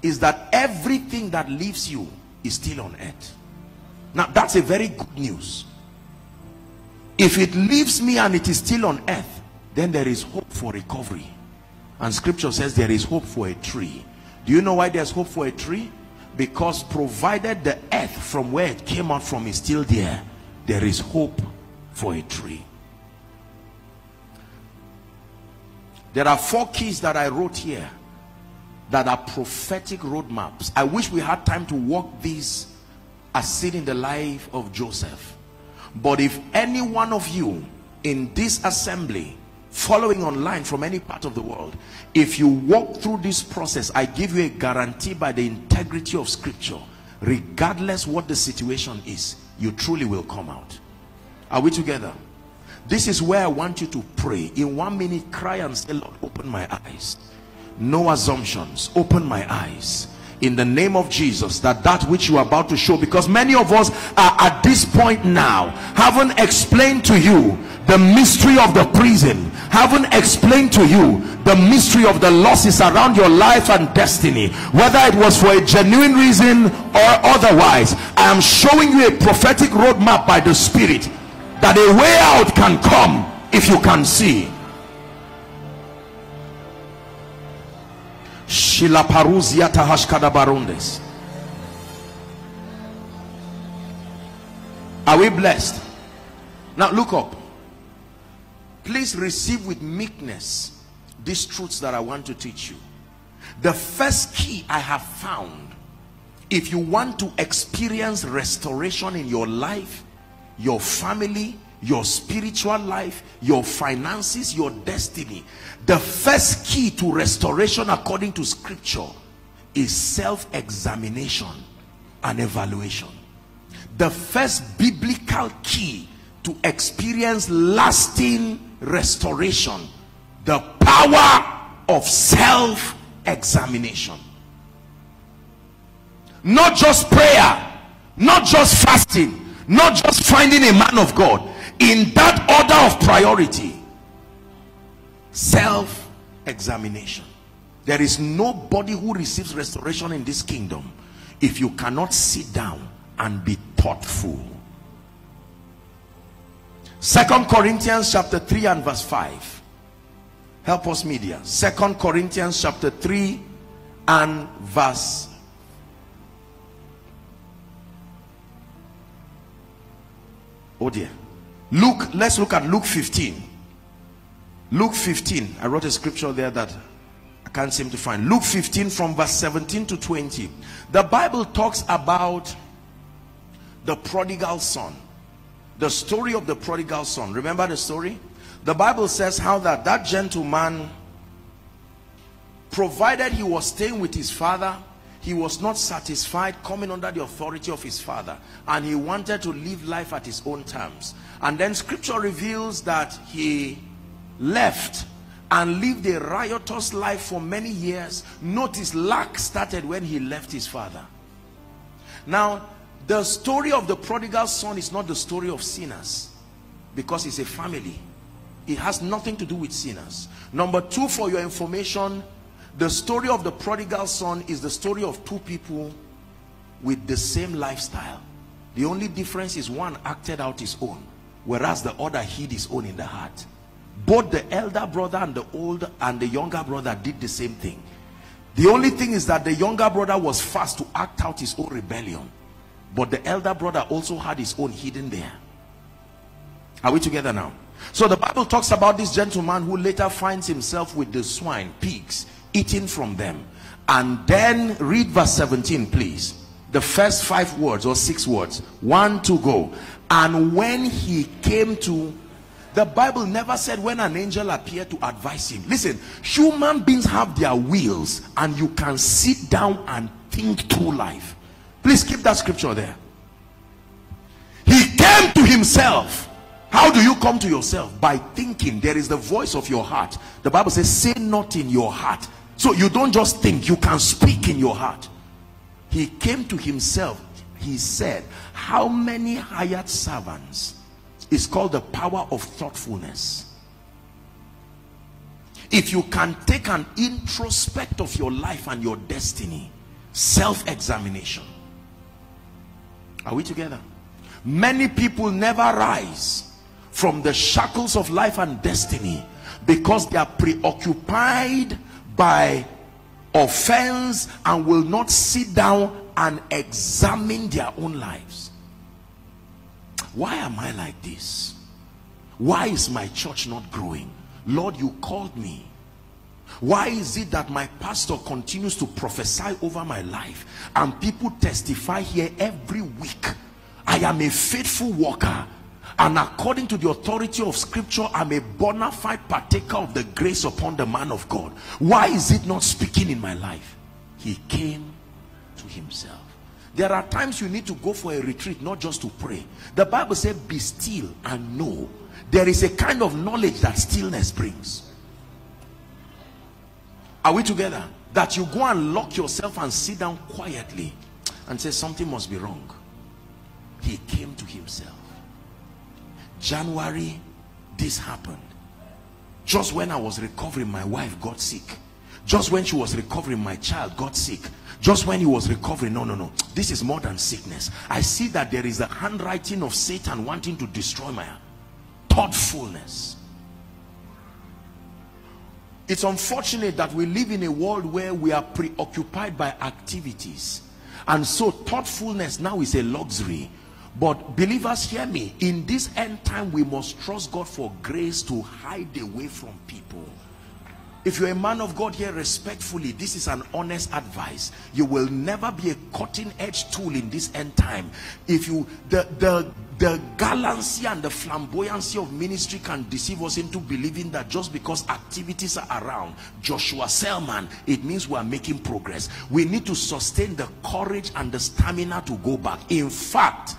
is that everything that leaves you is still on earth. Now that's a very good news if it leaves me and it is still on earth then there is hope for recovery. And scripture says there is hope for a tree. Do you know why there's hope for a tree? Because provided the earth from where it came out from is still there there is hope for a tree. There are four keys that i wrote here that are prophetic roadmaps. I wish we had time to walk these as seen in the life of joseph but if any one of you in this assembly following online from any part of the world if you walk through this process i give you a guarantee by the integrity of scripture regardless what the situation is you truly will come out. Are we together? This is where i want you to pray. In one minute cry and say lord open my eyes. No assumptions. Open my eyes in the name of Jesus that that which you are about to show because many of us are at this point now haven't explained to you the mystery of the prison haven't explained to you the mystery of the losses around your life and destiny whether it was for a genuine reason or otherwise. I am showing you a prophetic roadmap by the spirit that a way out can come if you can see Barundes. Are we blessed? Now look up. Please receive with meekness these truths that I want to teach you. The first key I have found, if you want to experience restoration in your life, your family, your spiritual life, your finances, your destiny. The first key to restoration according to scripture is self-examination and evaluation. The first biblical key to experience lasting restoration, the power of self-examination. Not just prayer, not just fasting, not just finding a man of God, in that order of priority self-examination. There is nobody who receives restoration in this kingdom if you cannot sit down and be thoughtful. Second corinthians chapter 3 and verse 5 help us media. Second corinthians chapter 3 and verse oh dear Luke, let's look at Luke 15. Luke 15. I wrote a scripture there that I can't seem to find. Luke 15 from verse 17 to 20. The Bible talks about the prodigal son. The story of the prodigal son. Remember the story? The Bible says how that that gentleman, provided he was staying with his father, he was not satisfied coming under the authority of his father and he wanted to live life at his own terms. And then scripture reveals that he left and lived a riotous life for many years. Notice lack started when he left his father. Now the story of the prodigal son is not the story of sinners because it's a family. It has nothing to do with sinners. Number two for your information the story of the prodigal son is the story of two people with the same lifestyle. The only difference is one acted out his own whereas the other hid his own in the heart. Both the elder brother and the older and the younger brother did the same thing. The only thing is that the younger brother was fast to act out his own rebellion but the elder brother also had his own hidden there. Are we together now? So the Bible talks about this gentleman who later finds himself with the swine, pigs, eating from them. And then read verse 17, please. The first five words or six words. One to go. And when he came to the Bible never said when an angel appeared to advise him. Listen, human beings have their wills and you can sit down and think through life. Please keep that scripture there. He came to himself. How do you come to yourself? By thinking. There is the voice of your heart. The Bible says, say not in your heart. So you don't just think, you can speak in your heart. He came to himself. He said, how many hired servants is called the power of thoughtfulness if you can take an introspect of your life and your destiny self-examination are we together many people never rise from the shackles of life and destiny because they are preoccupied by offense and will not sit down and examine their own lives why am I like this? Why is my church not growing? Lord, you called me. Why is it that my pastor continues to prophesy over my life and people testify here every week? I am a faithful worker and according to the authority of scripture i'm a bona fide partaker of the grace upon the man of god why is it not speaking in my life he came to himself there are times you need to go for a retreat, not just to pray. The Bible says, be still and know. There is a kind of knowledge that stillness brings. Are we together? That you go and lock yourself and sit down quietly and say something must be wrong. He came to himself. January, this happened. Just when I was recovering, my wife got sick. Just when she was recovering, my child got sick. Just when he was recovering no no no. This is more than sickness. I see that there is a handwriting of satan wanting to destroy my thoughtfulness. It's unfortunate that we live in a world where we are preoccupied by activities. And so thoughtfulness now is a luxury but believers hear me. In this end time we must trust god for grace to hide away from people. If you're a man of God here respectfully this is an honest advice. You will never be a cutting-edge tool in this end time. If you the the the gallancy and the flamboyancy of ministry can deceive us into believing that just because activities are around Joshua Selman it means we are making progress. We need to sustain the courage and the stamina to go back. In fact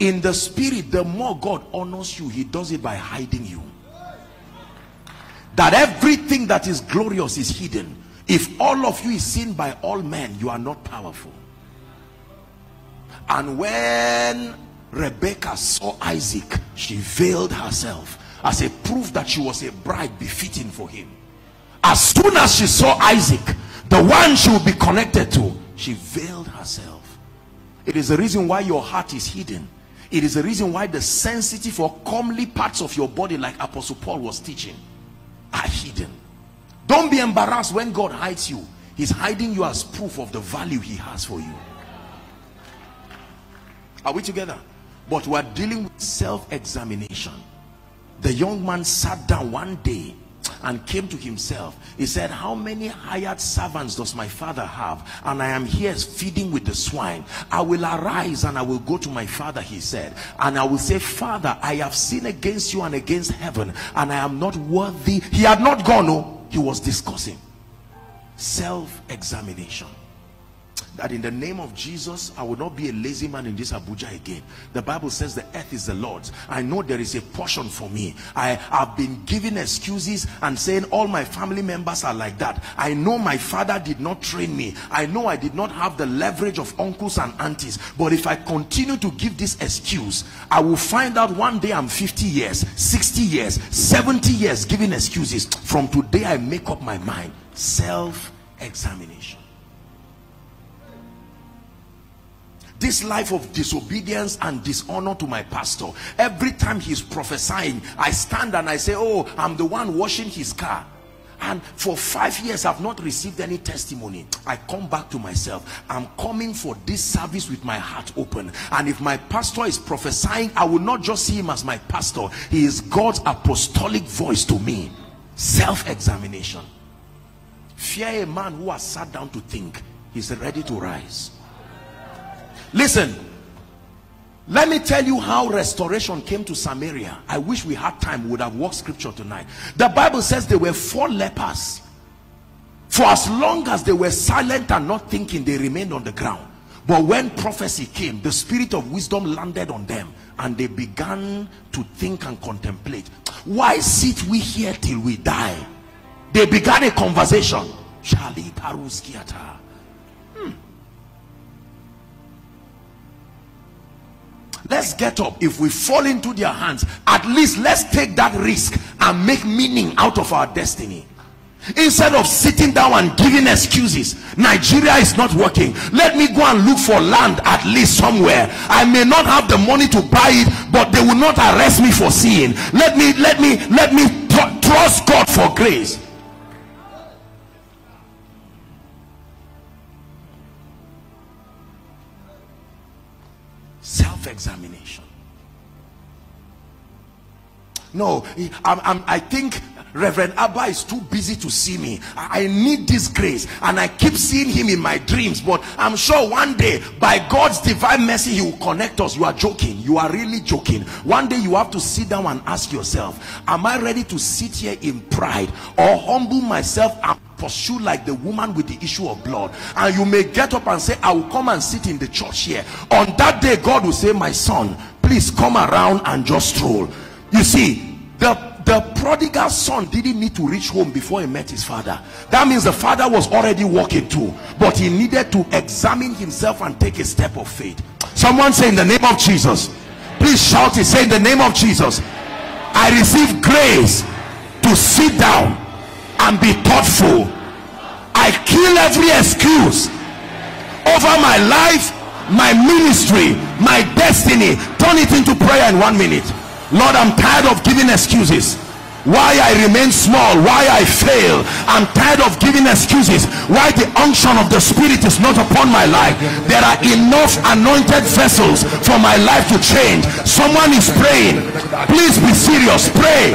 in the spirit the more God honors you he does it by hiding you. That everything that is glorious is hidden. If all of you is seen by all men you are not powerful. And when Rebecca saw Isaac she veiled herself as a proof that she was a bride befitting for him. As soon as she saw Isaac the one she would be connected to she veiled herself. It is the reason why your heart is hidden it is the reason why the sensitive or comely parts of your body like apostle paul was teaching are hidden. Don't be embarrassed when god hides you. He's hiding you as proof of the value he has for you. Are we together? But we're dealing with self-examination. The young man sat down one day and came to himself. He said how many hired servants does my father have? And i am here feeding with the swine. I will arise and i will go to my father he said. And i will say father i have sinned against you and against heaven and i am not worthy he had not gone no. He was discussing self-examination that in the name of Jesus I will not be a lazy man in this Abuja again. The Bible says the earth is the Lord's. I know there is a portion for me. I have been giving excuses and saying all my family members are like that. I know my father did not train me. I know I did not have the leverage of uncles and aunties. But if I continue to give this excuse I will find out one day I'm 50 years 60 years 70 years giving excuses. From today I make up my mind. Self-examination this life of disobedience and dishonor to my pastor. Every time he's prophesying i stand and i say oh i'm the one washing his car. And for five years I've not received any testimony. I come back to myself. I'm coming for this service with my heart open. And if my pastor is prophesying I will not just see him as my pastor. He is God's apostolic voice to me. Self-examination. Fear a man who has sat down to think. He's ready to rise listen let me tell you how restoration came to Samaria. I wish we had time, we would have walked scripture tonight. The Bible says there were four lepers. For as long as they were silent and not thinking, they remained on the ground. But when prophecy came, the spirit of wisdom landed on them and they began to think and contemplate. Why sit we here till we die? They began a conversation. Charlie Paruskiata. Let's get up. If we fall into their hands at least let's take that risk and make meaning out of our destiny. Instead of sitting down and giving excuses nigeria is not working. Let me go and look for land at least somewhere. I may not have the money to buy it but they will not arrest me for seeing. Let me let me let me trust god for grace self-examination no I'm, I'm, i think Reverend Abba is too busy to see me. I need this grace and I keep seeing him in my dreams. But I'm sure one day by God's divine mercy he will connect us. You are joking. You are really joking. One day you have to sit down and ask yourself, am I ready to sit here in pride or humble myself pursue like the woman with the issue of blood? And you may get up and say, I will come and sit in the church here. On that day God will say, my son, please come around and just stroll. You see, the the prodigal son didn't need to reach home before he met his father. That means the father was already walking too. But he needed to examine himself and take a step of faith. Someone say in the name of jesus. Please shout it. Say in the name of jesus. I receive grace to sit down and be thoughtful i kill every excuse over my life my ministry my destiny turn it into prayer in one minute Lord, I'm tired of giving excuses why I remain small, why I fail. I'm tired of giving excuses why the unction of the spirit is not upon my life. There are enough anointed vessels for my life to change. Someone is praying. Please be serious. Pray.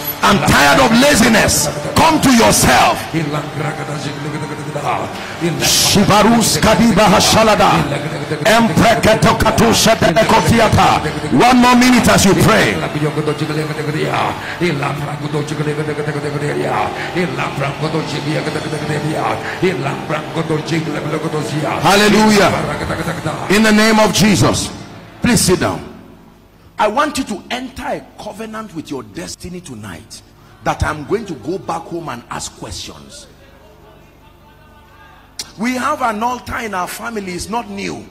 i'm tired of laziness come to yourself Shibarus Kadiba Hashalada One more minute as you pray. Hallelujah. In the name of Jesus. Please sit down. I want you to enter a covenant with your destiny tonight that I'm going to go back home and ask questions. We have an altar in our family, it's not new.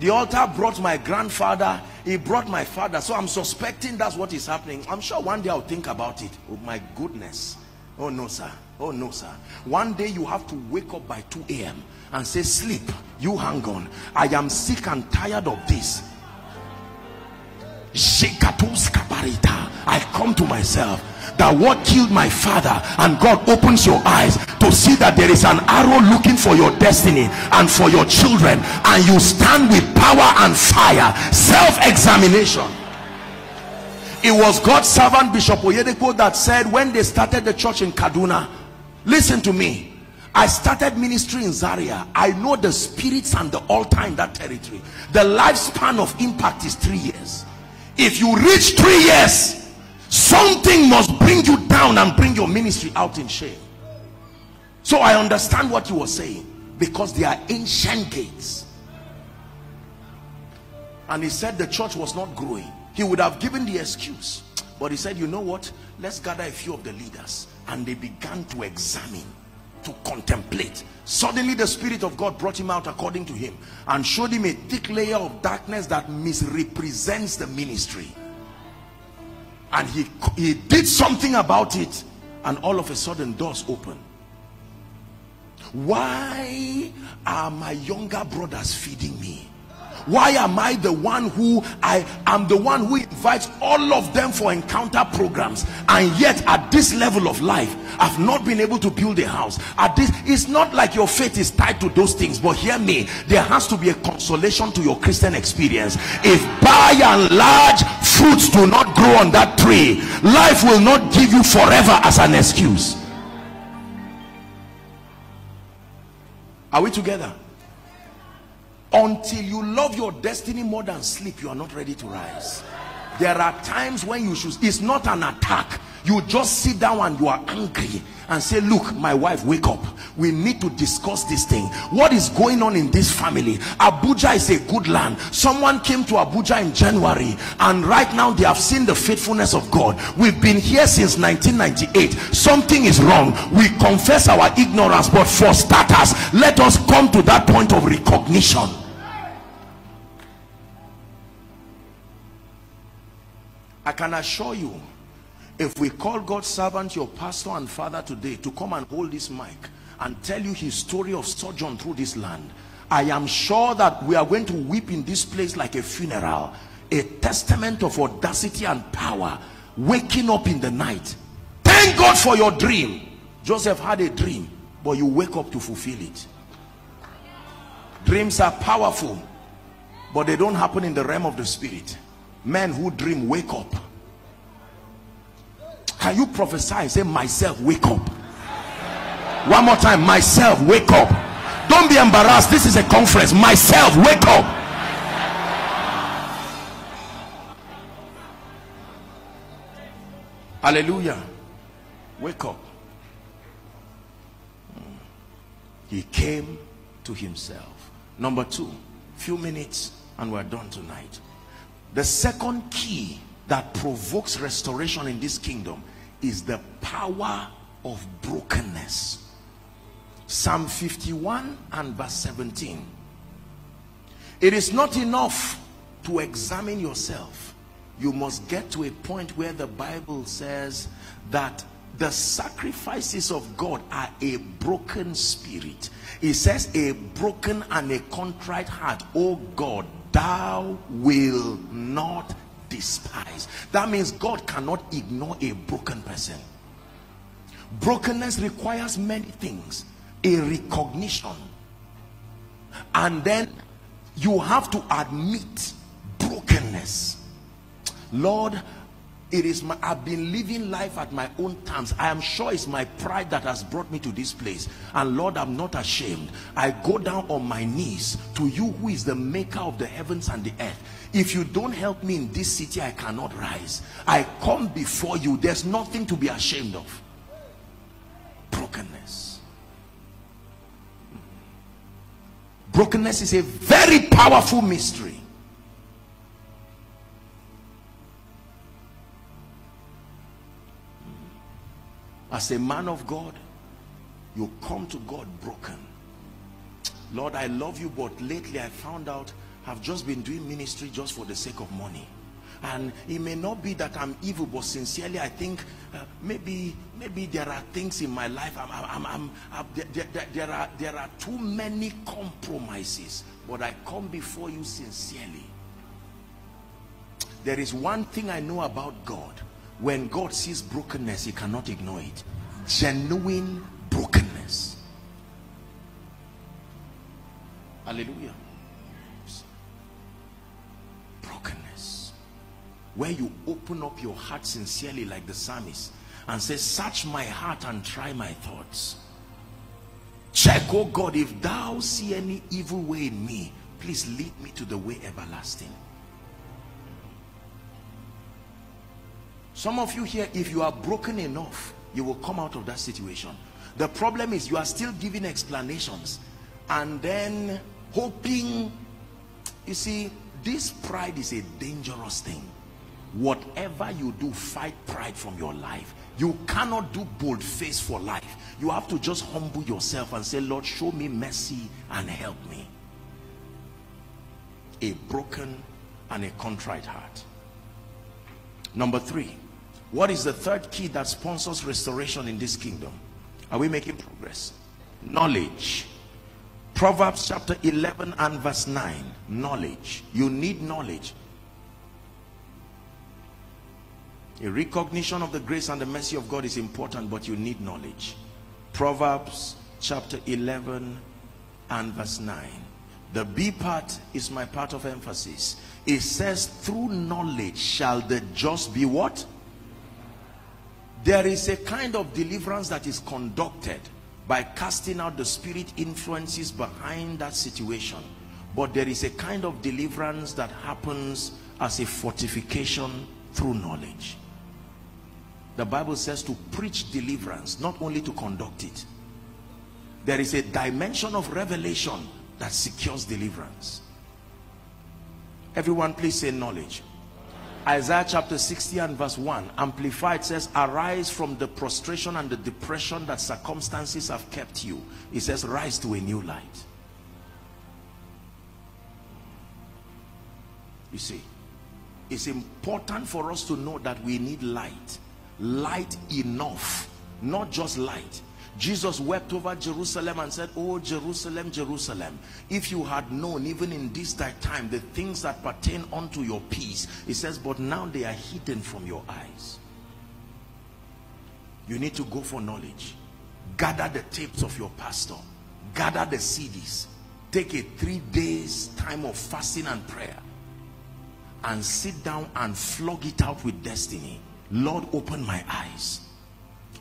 The altar brought my grandfather, he brought my father. So I'm suspecting that's what is happening. I'm sure one day I'll think about it. Oh my goodness. Oh no, sir. Oh no, sir. One day you have to wake up by 2 a.m. and say, sleep, you hang on. I am sick and tired of this. I come to myself. That what killed my father and God opens your eyes to see that there is an arrow looking for your destiny and for your children and you stand with power and fire. Self-examination. It was God's servant Bishop Oyedepo that said when they started the church in Kaduna listen to me. I started ministry in Zaria. I know the spirits and the altar in that territory. The lifespan of impact is three years if you reach three years something must bring you down and bring your ministry out in shame. So i understand what you were saying because they are ancient gates. And he said the church was not growing. He would have given the excuse but he said you know what? Let's gather a few of the leaders. And they began to examine to contemplate. Suddenly the spirit of god brought him out according to him and showed him a thick layer of darkness that misrepresents the ministry. And he he did something about it and all of a sudden doors open. Why are my younger brothers feeding me why am i the one who i am the one who invites all of them for encounter programs? And yet at this level of life i've not been able to build a house. At this it's not like your faith is tied to those things but hear me there has to be a consolation to your christian experience. If by and large fruits do not grow on that tree life will not give you forever as an excuse. Are we together until you love your destiny more than sleep you are not ready to rise there are times when you should it's not an attack. You just sit down and you are angry and say look my wife wake up. We need to discuss this thing. What is going on in this family? Abuja is a good land. Someone came to abuja in january and right now they have seen the faithfulness of god. We've been here since 1998 something is wrong. We confess our ignorance but for starters let us come to that point of recognition i can assure you if we call God's servant your pastor and father today to come and hold this mic and tell you his story of sojourn through this land I am sure that we are going to weep in this place like a funeral a testament of audacity and power waking up in the night. Thank God for your dream. Joseph had a dream but you wake up to fulfill it. Dreams are powerful but they don't happen in the realm of the spirit men who dream wake up. Can you prophesy say myself wake up one more time myself wake up. Don't be embarrassed. This is a conference. Myself wake up. Hallelujah. Wake up. He came to himself. Number two few minutes and we're done tonight the second key that provokes restoration in this kingdom is the power of brokenness. Psalm 51 and verse 17 it is not enough to examine yourself. You must get to a point where the bible says that the sacrifices of god are a broken spirit. It says a broken and a contrite heart. Oh god thou will not despise. That means god cannot ignore a broken person. Brokenness requires many things. A recognition. And then you have to admit brokenness. Lord it is my i've been living life at my own terms. I am sure it's my pride that has brought me to this place. And lord i'm not ashamed. I go down on my knees to you who is the maker of the heavens and the earth. If you don't help me in this city i cannot rise. I come before you. There's nothing to be ashamed of. Brokenness. Hmm. Brokenness is a very powerful mystery as a man of God you come to God broken. Lord I love you but lately I found out I've just been doing ministry just for the sake of money. And it may not be that I'm evil but sincerely I think uh, maybe maybe there are things in my life I'm, I'm, I'm, I'm there, there, there, are there are too many compromises but I come before you sincerely. There is one thing I know about God when God sees brokenness he cannot ignore it. Genuine brokenness. Hallelujah. Brokenness. Where you open up your heart sincerely like the psalmist and say search my heart and try my thoughts. Check oh God if thou see any evil way in me please lead me to the way everlasting some of you here if you are broken enough you will come out of that situation. The problem is you are still giving explanations and then hoping you see this pride is a dangerous thing. Whatever you do fight pride from your life. You cannot do bold face for life. You have to just humble yourself and say lord show me mercy and help me. A broken and a contrite heart. Number three What is the third key that sponsors restoration in this kingdom? Are we making progress? Knowledge. Proverbs chapter 11 and verse 9. Knowledge. You need knowledge. A recognition of the grace and the mercy of God is important, but you need knowledge. Proverbs chapter 11 and verse 9. The B part is my part of emphasis. It says, through knowledge shall the just be what? There is a kind of deliverance that is conducted by casting out the spirit influences behind that situation. But there is a kind of deliverance that happens as a fortification through knowledge. The Bible says to preach deliverance, not only to conduct it. There is a dimension of revelation that secures deliverance. Everyone please say knowledge. Isaiah chapter 60 and verse 1 amplified says arise from the prostration and the depression that circumstances have kept you. It says rise to a new light. You see it's important for us to know that we need light. Light enough not just light Jesus wept over Jerusalem and said, Oh, Jerusalem, Jerusalem, if you had known even in this thy time the things that pertain unto your peace. He says, but now they are hidden from your eyes. You need to go for knowledge. Gather the tapes of your pastor. Gather the CDs. Take a three days time of fasting and prayer. And sit down and flog it out with destiny. Lord, open my eyes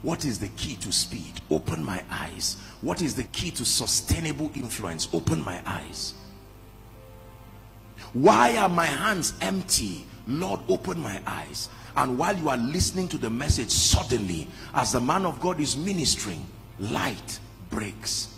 what is the key to speed? Open my eyes. What is the key to sustainable influence? Open my eyes. Why are my hands empty? Lord, open my eyes. And while you are listening to the message, suddenly, as the man of God is ministering, light breaks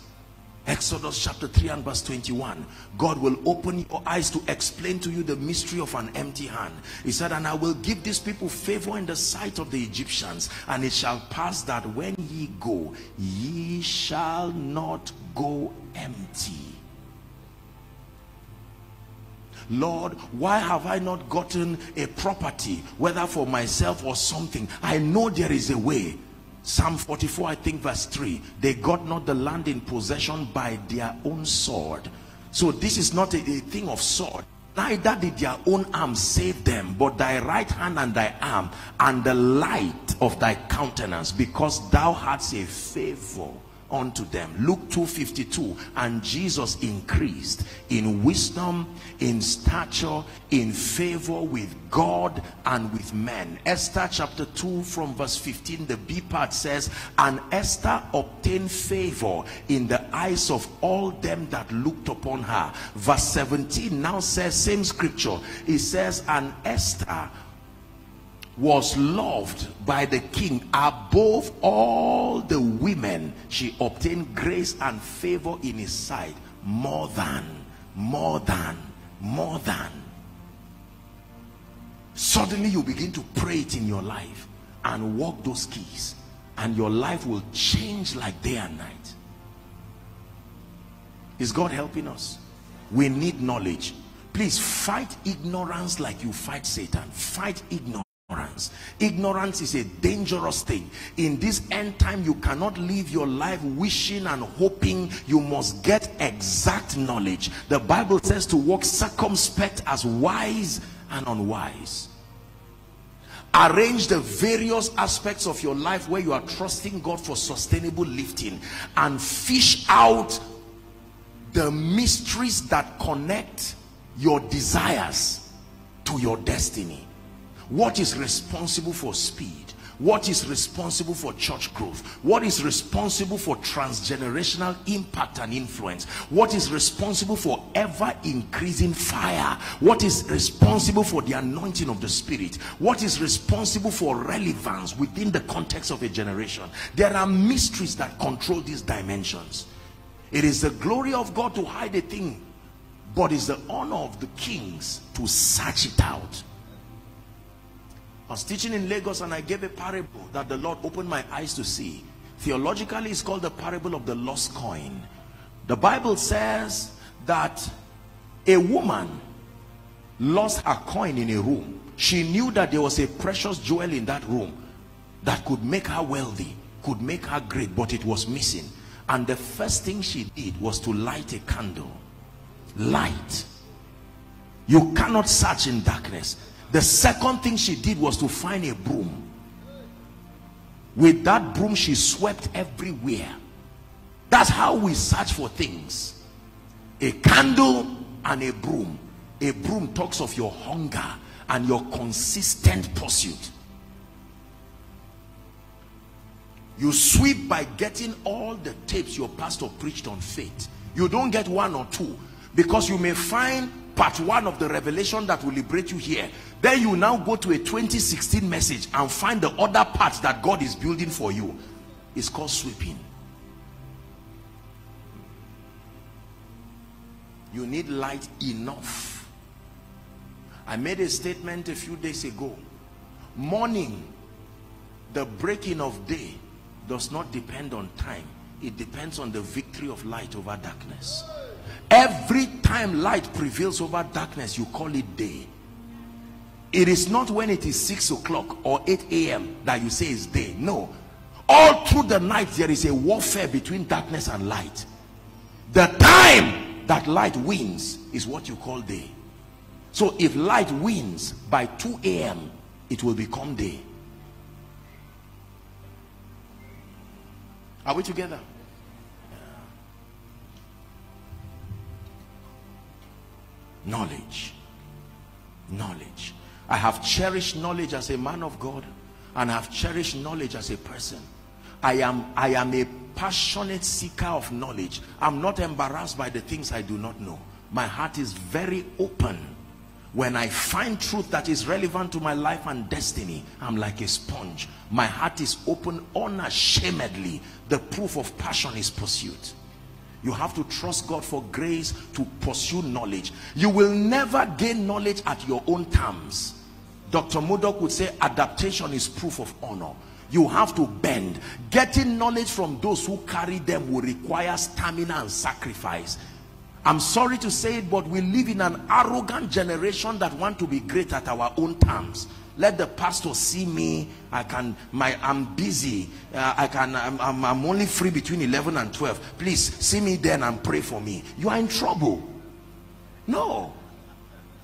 Exodus chapter 3 and verse 21. God will open your eyes to explain to you the mystery of an empty hand. He said, and I will give these people favor in the sight of the Egyptians. And it shall pass that when ye go, ye shall not go empty. Lord, why have I not gotten a property, whether for myself or something? I know there is a way Psalm 44, I think verse 3. They got not the land in possession by their own sword. So this is not a, a thing of sword. Neither did their own arm save them, but thy right hand and thy arm and the light of thy countenance, because thou hadst a favor unto them. Luke 252 and jesus increased in wisdom in stature in favor with god and with men. Esther chapter 2 from verse 15 the b part says and esther obtained favor in the eyes of all them that looked upon her. Verse 17 now says same scripture. It says and esther was loved by the king above all the women. She obtained grace and favor in his sight. More than more than more than. Suddenly you begin to pray it in your life and walk those keys and your life will change like day and night. Is God helping us? We need knowledge. Please fight ignorance like you fight Satan. Fight ignorance ignorance. Ignorance is a dangerous thing. In this end time you cannot live your life wishing and hoping you must get exact knowledge. The bible says to walk circumspect as wise and unwise. Arrange the various aspects of your life where you are trusting god for sustainable lifting and fish out the mysteries that connect your desires to your destiny what is responsible for speed? What is responsible for church growth? What is responsible for transgenerational impact and influence? What is responsible for ever increasing fire? What is responsible for the anointing of the spirit? What is responsible for relevance within the context of a generation? There are mysteries that control these dimensions. It is the glory of god to hide a thing but it's the honor of the kings to search it out I was teaching in Lagos and I gave a parable that the Lord opened my eyes to see. Theologically, it's called the parable of the lost coin. The Bible says that a woman lost her coin in a room, she knew that there was a precious jewel in that room that could make her wealthy could make her great but it was missing. And the first thing she did was to light a candle. Light. You cannot search in darkness the second thing she did was to find a broom. With that broom she swept everywhere. That's how we search for things. A candle and a broom. A broom talks of your hunger and your consistent pursuit. You sweep by getting all the tapes your pastor preached on faith. You don't get one or two because you may find part one of the revelation that will liberate you here then you now go to a 2016 message and find the other parts that God is building for you. It's called sweeping. You need light enough. I made a statement a few days ago. Morning the breaking of day does not depend on time. It depends on the victory of light over darkness every time light prevails over darkness you call it day. It is not when it is six o'clock or 8 a.m that you say it's day. No. All through the night there is a warfare between darkness and light. The time that light wins is what you call day. So if light wins by 2 a.m it will become day. Are we together knowledge. Knowledge. I have cherished knowledge as a man of god and I have cherished knowledge as a person. I am i am a passionate seeker of knowledge. I'm not embarrassed by the things i do not know. My heart is very open. When i find truth that is relevant to my life and destiny i'm like a sponge. My heart is open unashamedly. The proof of passion is pursuit you have to trust God for grace to pursue knowledge. You will never gain knowledge at your own terms. Dr. Murdock would say adaptation is proof of honor. You have to bend. Getting knowledge from those who carry them will require stamina and sacrifice. I'm sorry to say it, but we live in an arrogant generation that want to be great at our own terms let the pastor see me. I can my i'm busy. Uh, i can I'm, I'm, I'm only free between 11 and 12 please see me then and pray for me. You are in trouble. No.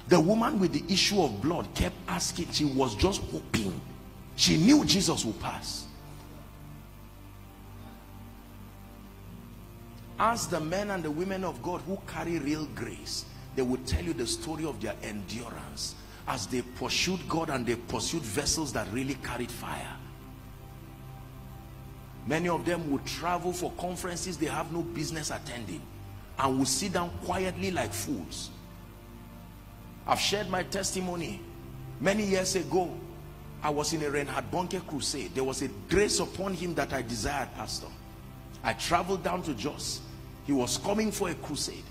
The woman with the issue of blood kept asking. She was just hoping. She knew jesus would pass. Ask the men and the women of god who carry real grace they will tell you the story of their endurance as they pursued God and they pursued vessels that really carried fire. Many of them would travel for conferences they have no business attending and would sit down quietly like fools. I've shared my testimony. Many years ago, I was in a Reinhard Bonnke crusade. There was a grace upon him that I desired, Pastor. I traveled down to Jos. He was coming for a crusade.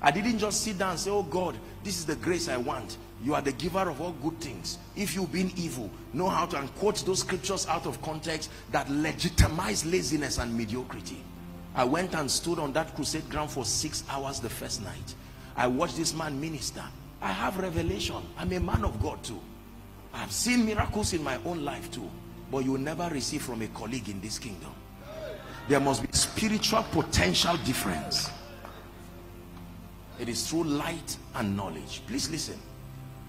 I didn't just sit down and say, oh God, this is the grace I want you are the giver of all good things. If you've been evil know how to and quote those scriptures out of context that legitimize laziness and mediocrity. I went and stood on that crusade ground for six hours the first night. I watched this man minister. I have revelation. I'm a man of god too. I've seen miracles in my own life too. But you will never receive from a colleague in this kingdom. There must be spiritual potential difference. It is through light and knowledge. Please listen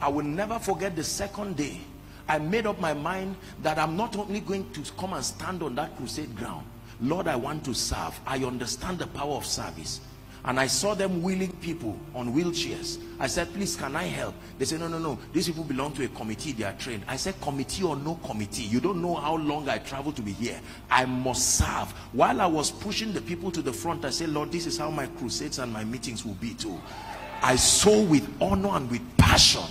I will never forget the second day I made up my mind that I'm not only going to come and stand on that crusade ground. Lord I want to serve. I understand the power of service. And I saw them wheeling people on wheelchairs. I said please can I help? They said no no no. These people belong to a committee. They are trained. I said committee or no committee? You don't know how long I traveled to be here. I must serve. While I was pushing the people to the front I said Lord this is how my crusades and my meetings will be too. I sow with honor and with passion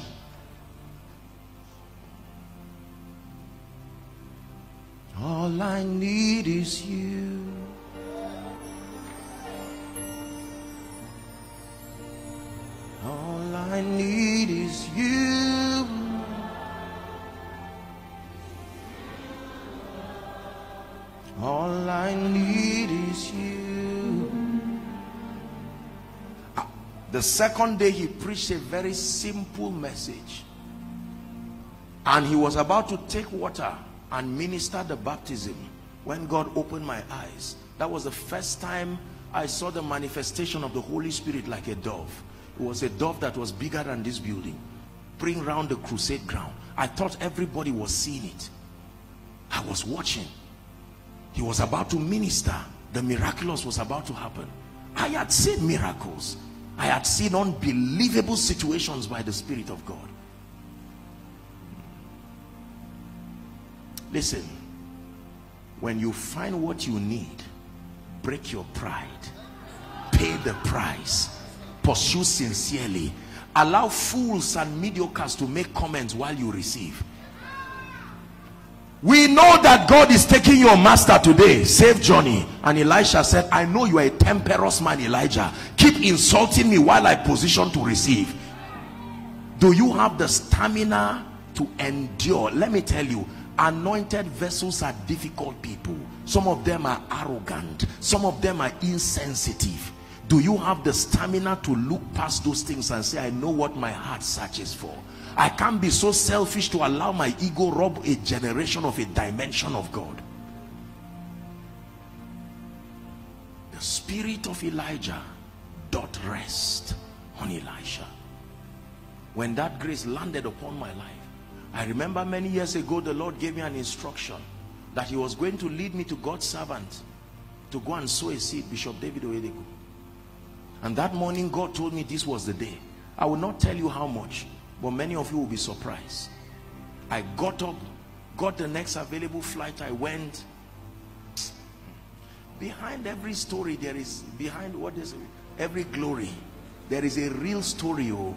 All I need is you. All I need is you. All I need is you. Ah, the second day he preached a very simple message. and he was about to take water and minister the baptism when God opened my eyes. That was the first time I saw the manifestation of the Holy Spirit like a dove. It was a dove that was bigger than this building. Bring round the crusade ground. I thought everybody was seeing it. I was watching. He was about to minister. The miraculous was about to happen. I had seen miracles. I had seen unbelievable situations by the Spirit of God listen when you find what you need break your pride. Pay the price. Pursue sincerely. Allow fools and mediocres to make comments while you receive. We know that God is taking your master today. Save Johnny. And Elisha said I know you are a temperous man Elijah. Keep insulting me while I position to receive. Do you have the stamina to endure? Let me tell you anointed vessels are difficult people. Some of them are arrogant. Some of them are insensitive. Do you have the stamina to look past those things and say i know what my heart searches for i can't be so selfish to allow my ego rob a generation of a dimension of god. The spirit of elijah dot rest on elisha. When that grace landed upon my life I remember many years ago the Lord gave me an instruction that he was going to lead me to God's servant to go and sow a seed Bishop David Oyedepo and that morning God told me this was the day. I will not tell you how much but many of you will be surprised. I got up got the next available flight. I went. Behind every story there is behind what is every glory there is a real story oh.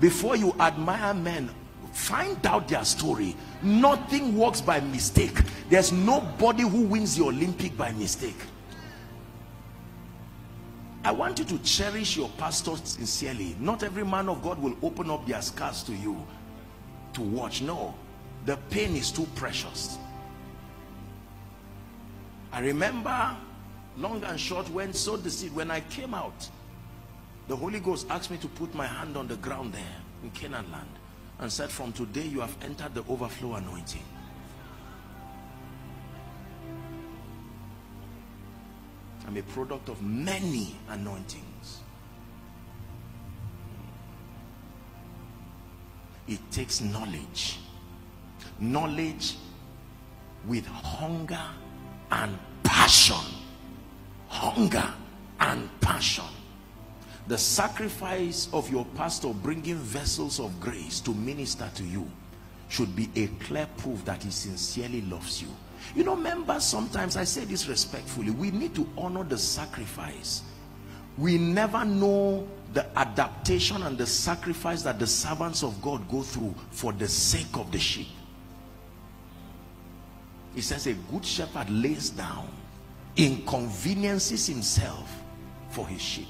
Before you admire men find out their story. Nothing works by mistake. There's nobody who wins the olympic by mistake. I want you to cherish your pastor sincerely. Not every man of god will open up their scars to you to watch. No the pain is too precious. I remember long and short when so the seed when i came out the holy ghost asked me to put my hand on the ground there in Canaanland and said from today you have entered the overflow anointing. I'm a product of many anointings. It takes knowledge. Knowledge with hunger and passion. Hunger and passion the sacrifice of your pastor bringing vessels of grace to minister to you should be a clear proof that he sincerely loves you. You know members sometimes i say this respectfully we need to honor the sacrifice. We never know the adaptation and the sacrifice that the servants of god go through for the sake of the sheep. He says a good shepherd lays down inconveniences himself for his sheep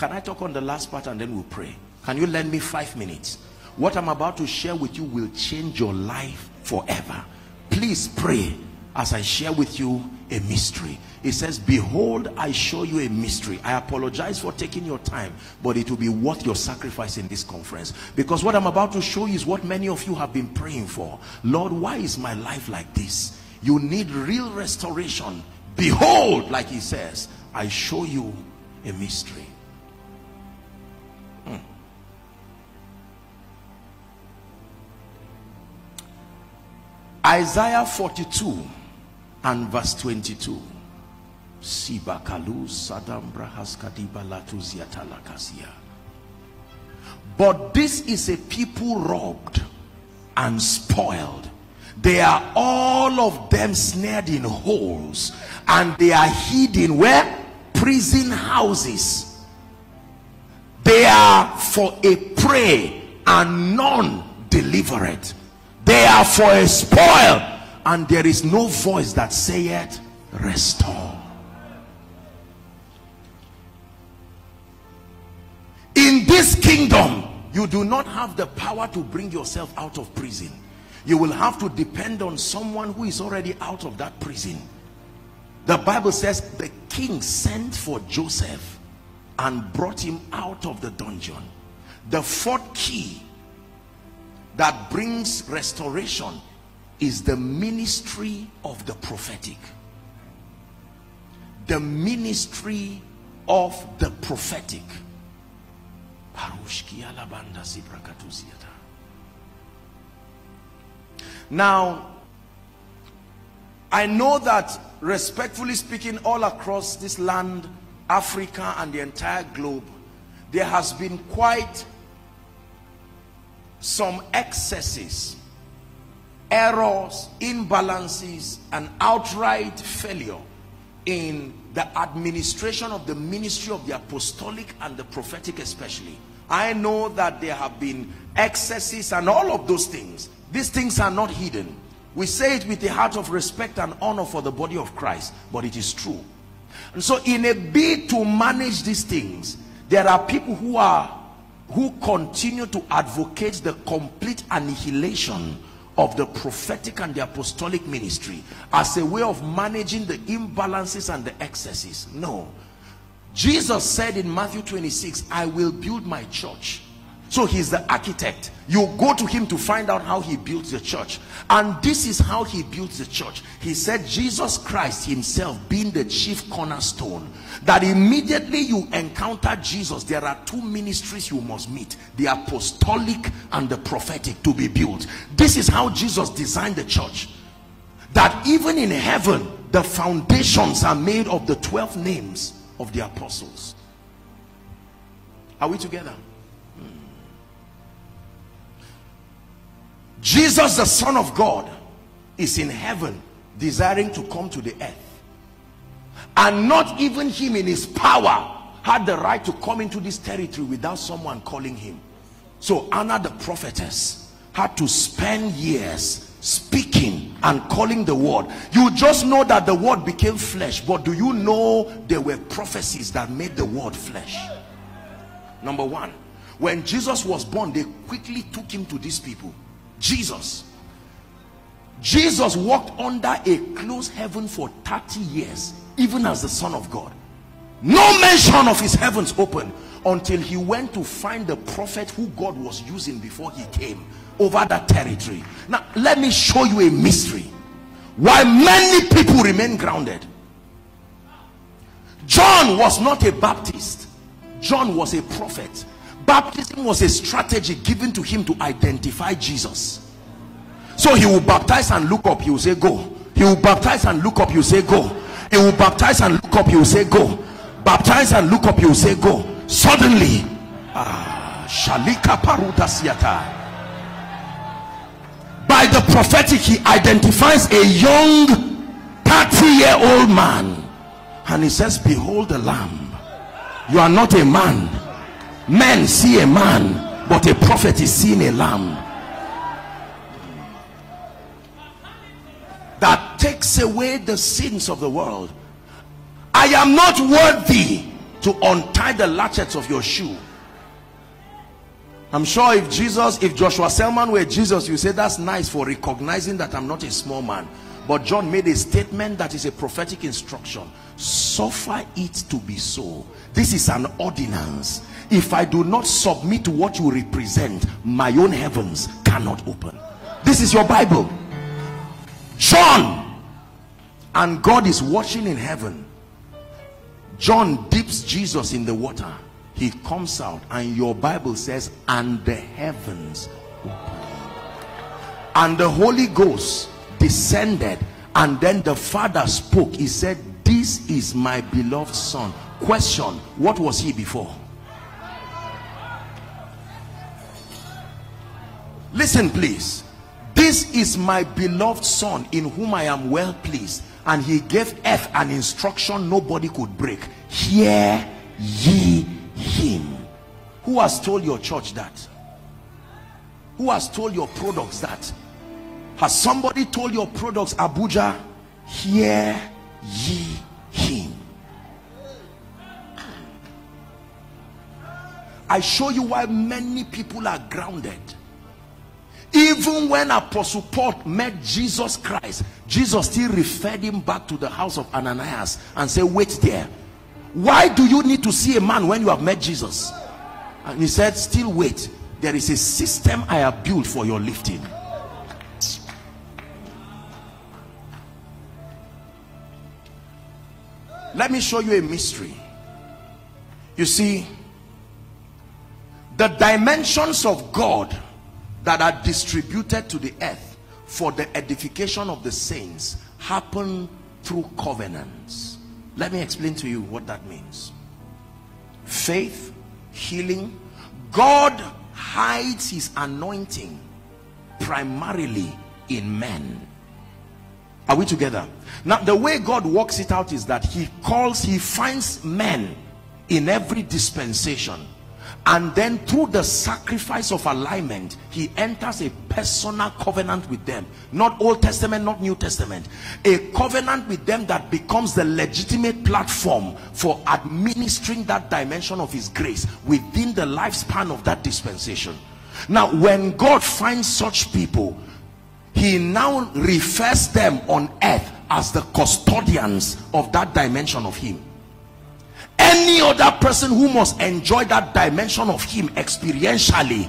can I talk on the last part and then we'll pray? Can you lend me five minutes? What I'm about to share with you will change your life forever. Please pray as I share with you a mystery. It says, behold, I show you a mystery. I apologize for taking your time, but it will be worth your sacrifice in this conference. Because what I'm about to show you is what many of you have been praying for. Lord, why is my life like this? You need real restoration. Behold, like he says, I show you a mystery. Isaiah 42 and verse 22. But this is a people robbed and spoiled. They are all of them snared in holes and they are hidden where? Prison houses. They are for a prey and none deliver it they are for a spoil. And there is no voice that saith restore. In this kingdom you do not have the power to bring yourself out of prison. You will have to depend on someone who is already out of that prison. The bible says the king sent for joseph and brought him out of the dungeon. The fourth key that brings restoration is the ministry of the prophetic. The ministry of the prophetic. Now I know that respectfully speaking all across this land Africa and the entire globe there has been quite some excesses errors imbalances and outright failure in the administration of the ministry of the apostolic and the prophetic especially. I know that there have been excesses and all of those things. These things are not hidden. We say it with a heart of respect and honor for the body of Christ but it is true. And so in a bid to manage these things there are people who are who continue to advocate the complete annihilation of the prophetic and the apostolic ministry as a way of managing the imbalances and the excesses. No. Jesus said in matthew 26 i will build my church so he's the architect. You go to him to find out how he built the church. And this is how he built the church. He said jesus christ himself being the chief cornerstone that immediately you encounter jesus there are two ministries you must meet the apostolic and the prophetic to be built. This is how jesus designed the church. That even in heaven the foundations are made of the 12 names of the apostles. Are we together Jesus the son of God is in heaven desiring to come to the earth. And not even him in his power had the right to come into this territory without someone calling him. So Anna the prophetess had to spend years speaking and calling the word. You just know that the word became flesh but do you know there were prophecies that made the word flesh? Number one when Jesus was born they quickly took him to these people Jesus. Jesus walked under a closed heaven for 30 years even as the son of God. No mention of his heavens open until he went to find the prophet who God was using before he came over that territory. Now let me show you a mystery. Why many people remain grounded. John was not a Baptist. John was a prophet baptism was a strategy given to him to identify Jesus. So he will baptize and look up he will say go. He will baptize and look up he will say go. He will baptize and look up he will say go. Baptize and look up he will say go. Suddenly ah shalika paruta siata. By the prophetic he identifies a young 30 year old man. And he says behold the lamb. You are not a man men see a man but a prophet is seeing a lamb. That takes away the sins of the world. I am not worthy to untie the latchets of your shoe. I'm sure if Jesus if Joshua Selman were Jesus you say that's nice for recognizing that I'm not a small man. But John made a statement that is a prophetic instruction. Suffer it to be so. This is an ordinance if I do not submit to what you represent my own heavens cannot open. This is your Bible. John and God is watching in heaven. John dips Jesus in the water. He comes out and your Bible says and the heavens and the Holy Ghost descended and then the father spoke. He said this is my beloved son. Question what was he before listen please. This is my beloved son in whom I am well pleased and he gave earth an instruction nobody could break. Hear ye him. Who has told your church that? Who has told your products that? Has somebody told your products Abuja hear ye him? I show you why many people are grounded even when apostle paul met jesus christ jesus still referred him back to the house of ananias and said wait there why do you need to see a man when you have met jesus and he said still wait there is a system I have built for your lifting. Let me show you a mystery. You see, the dimensions of God that are distributed to the earth for the edification of the saints happen through covenants. Let me explain to you what that means. Faith, healing, God hides his anointing primarily in men. Are we together? Now, the way God works it out is that he calls, he finds men in every dispensation and then through the sacrifice of alignment he enters a personal covenant with them. Not old testament not new testament. A covenant with them that becomes the legitimate platform for administering that dimension of his grace within the lifespan of that dispensation. Now when god finds such people he now refers them on earth as the custodians of that dimension of him any other person who must enjoy that dimension of him experientially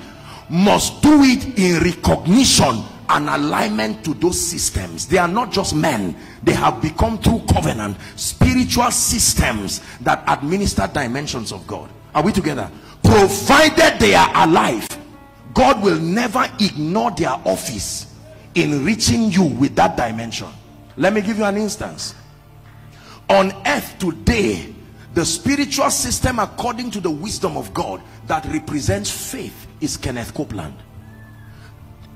must do it in recognition and alignment to those systems. They are not just men. They have become through covenant spiritual systems that administer dimensions of god. Are we together? Provided they are alive god will never ignore their office in reaching you with that dimension. Let me give you an instance. On earth today the spiritual system according to the wisdom of God that represents faith is Kenneth Copeland.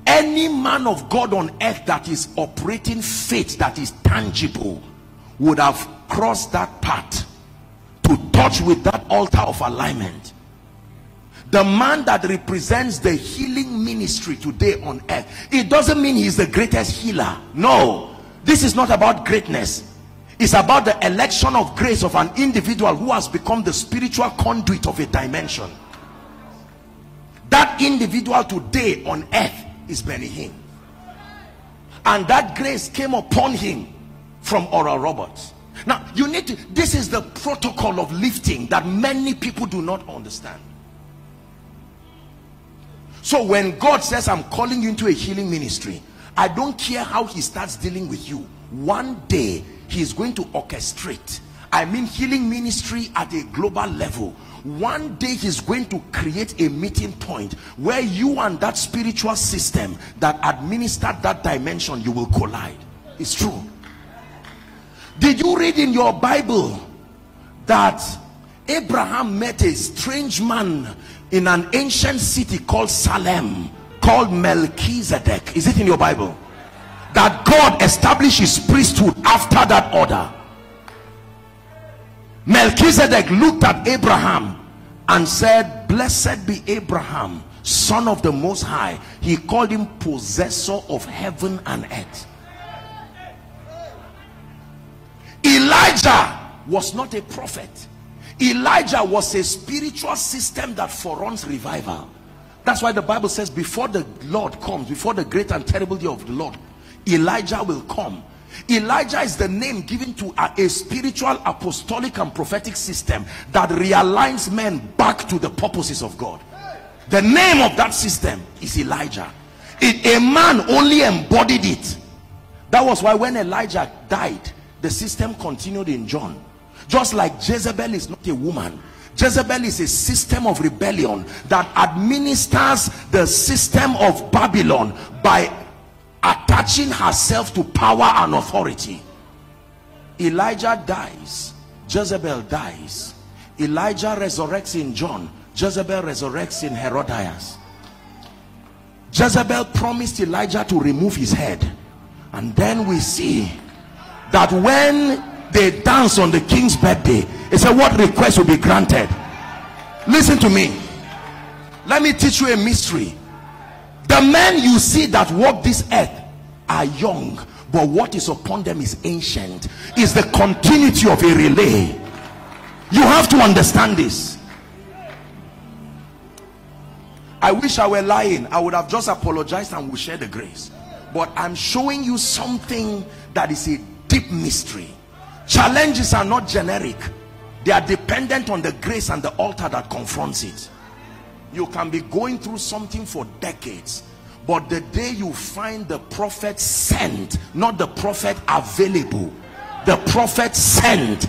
Any man of God on earth that is operating faith that is tangible would have crossed that path to touch with that altar of alignment. The man that represents the healing ministry today on earth it doesn't mean he's the greatest healer. No. This is not about greatness it's about the election of grace of an individual who has become the spiritual conduit of a dimension. That individual today on earth is Benny Hinn. And that grace came upon him from Oral Roberts. Now, you need to, this is the protocol of lifting that many people do not understand. So when God says, I'm calling you into a healing ministry, I don't care how he starts dealing with you. One day, he is going to orchestrate. I mean healing ministry at a global level. One day he's going to create a meeting point where you and that spiritual system that administered that dimension you will collide. It's true. Did you read in your bible that abraham met a strange man in an ancient city called salem called melchizedek? Is it in your bible that God established his priesthood after that order. Melchizedek looked at Abraham and said blessed be Abraham son of the most high. He called him possessor of heaven and earth. Elijah was not a prophet. Elijah was a spiritual system that foreruns revival. That's why the Bible says before the Lord comes before the great and terrible day of the Lord Elijah will come. Elijah is the name given to a, a, spiritual apostolic and prophetic system that realigns men back to the purposes of God. The name of that system is Elijah. It, a man only embodied it. That was why when Elijah died the system continued in John. Just like Jezebel is not a woman Jezebel is a system of rebellion that administers the system of Babylon by attaching herself to power and authority. Elijah dies. Jezebel dies. Elijah resurrects in John. Jezebel resurrects in Herodias. Jezebel promised Elijah to remove his head. And then we see that when they dance on the king's birthday he said what request will be granted? Listen to me. Let me teach you a mystery. The men you see that walk this earth are young but what is upon them is ancient is the continuity of a relay. You have to understand this. I wish i were lying. I would have just apologized and we share the grace. But i'm showing you something that is a deep mystery. Challenges are not generic. They are dependent on the grace and the altar that confronts it. You can be going through something for decades but the day you find the prophet sent not the prophet available the prophet sent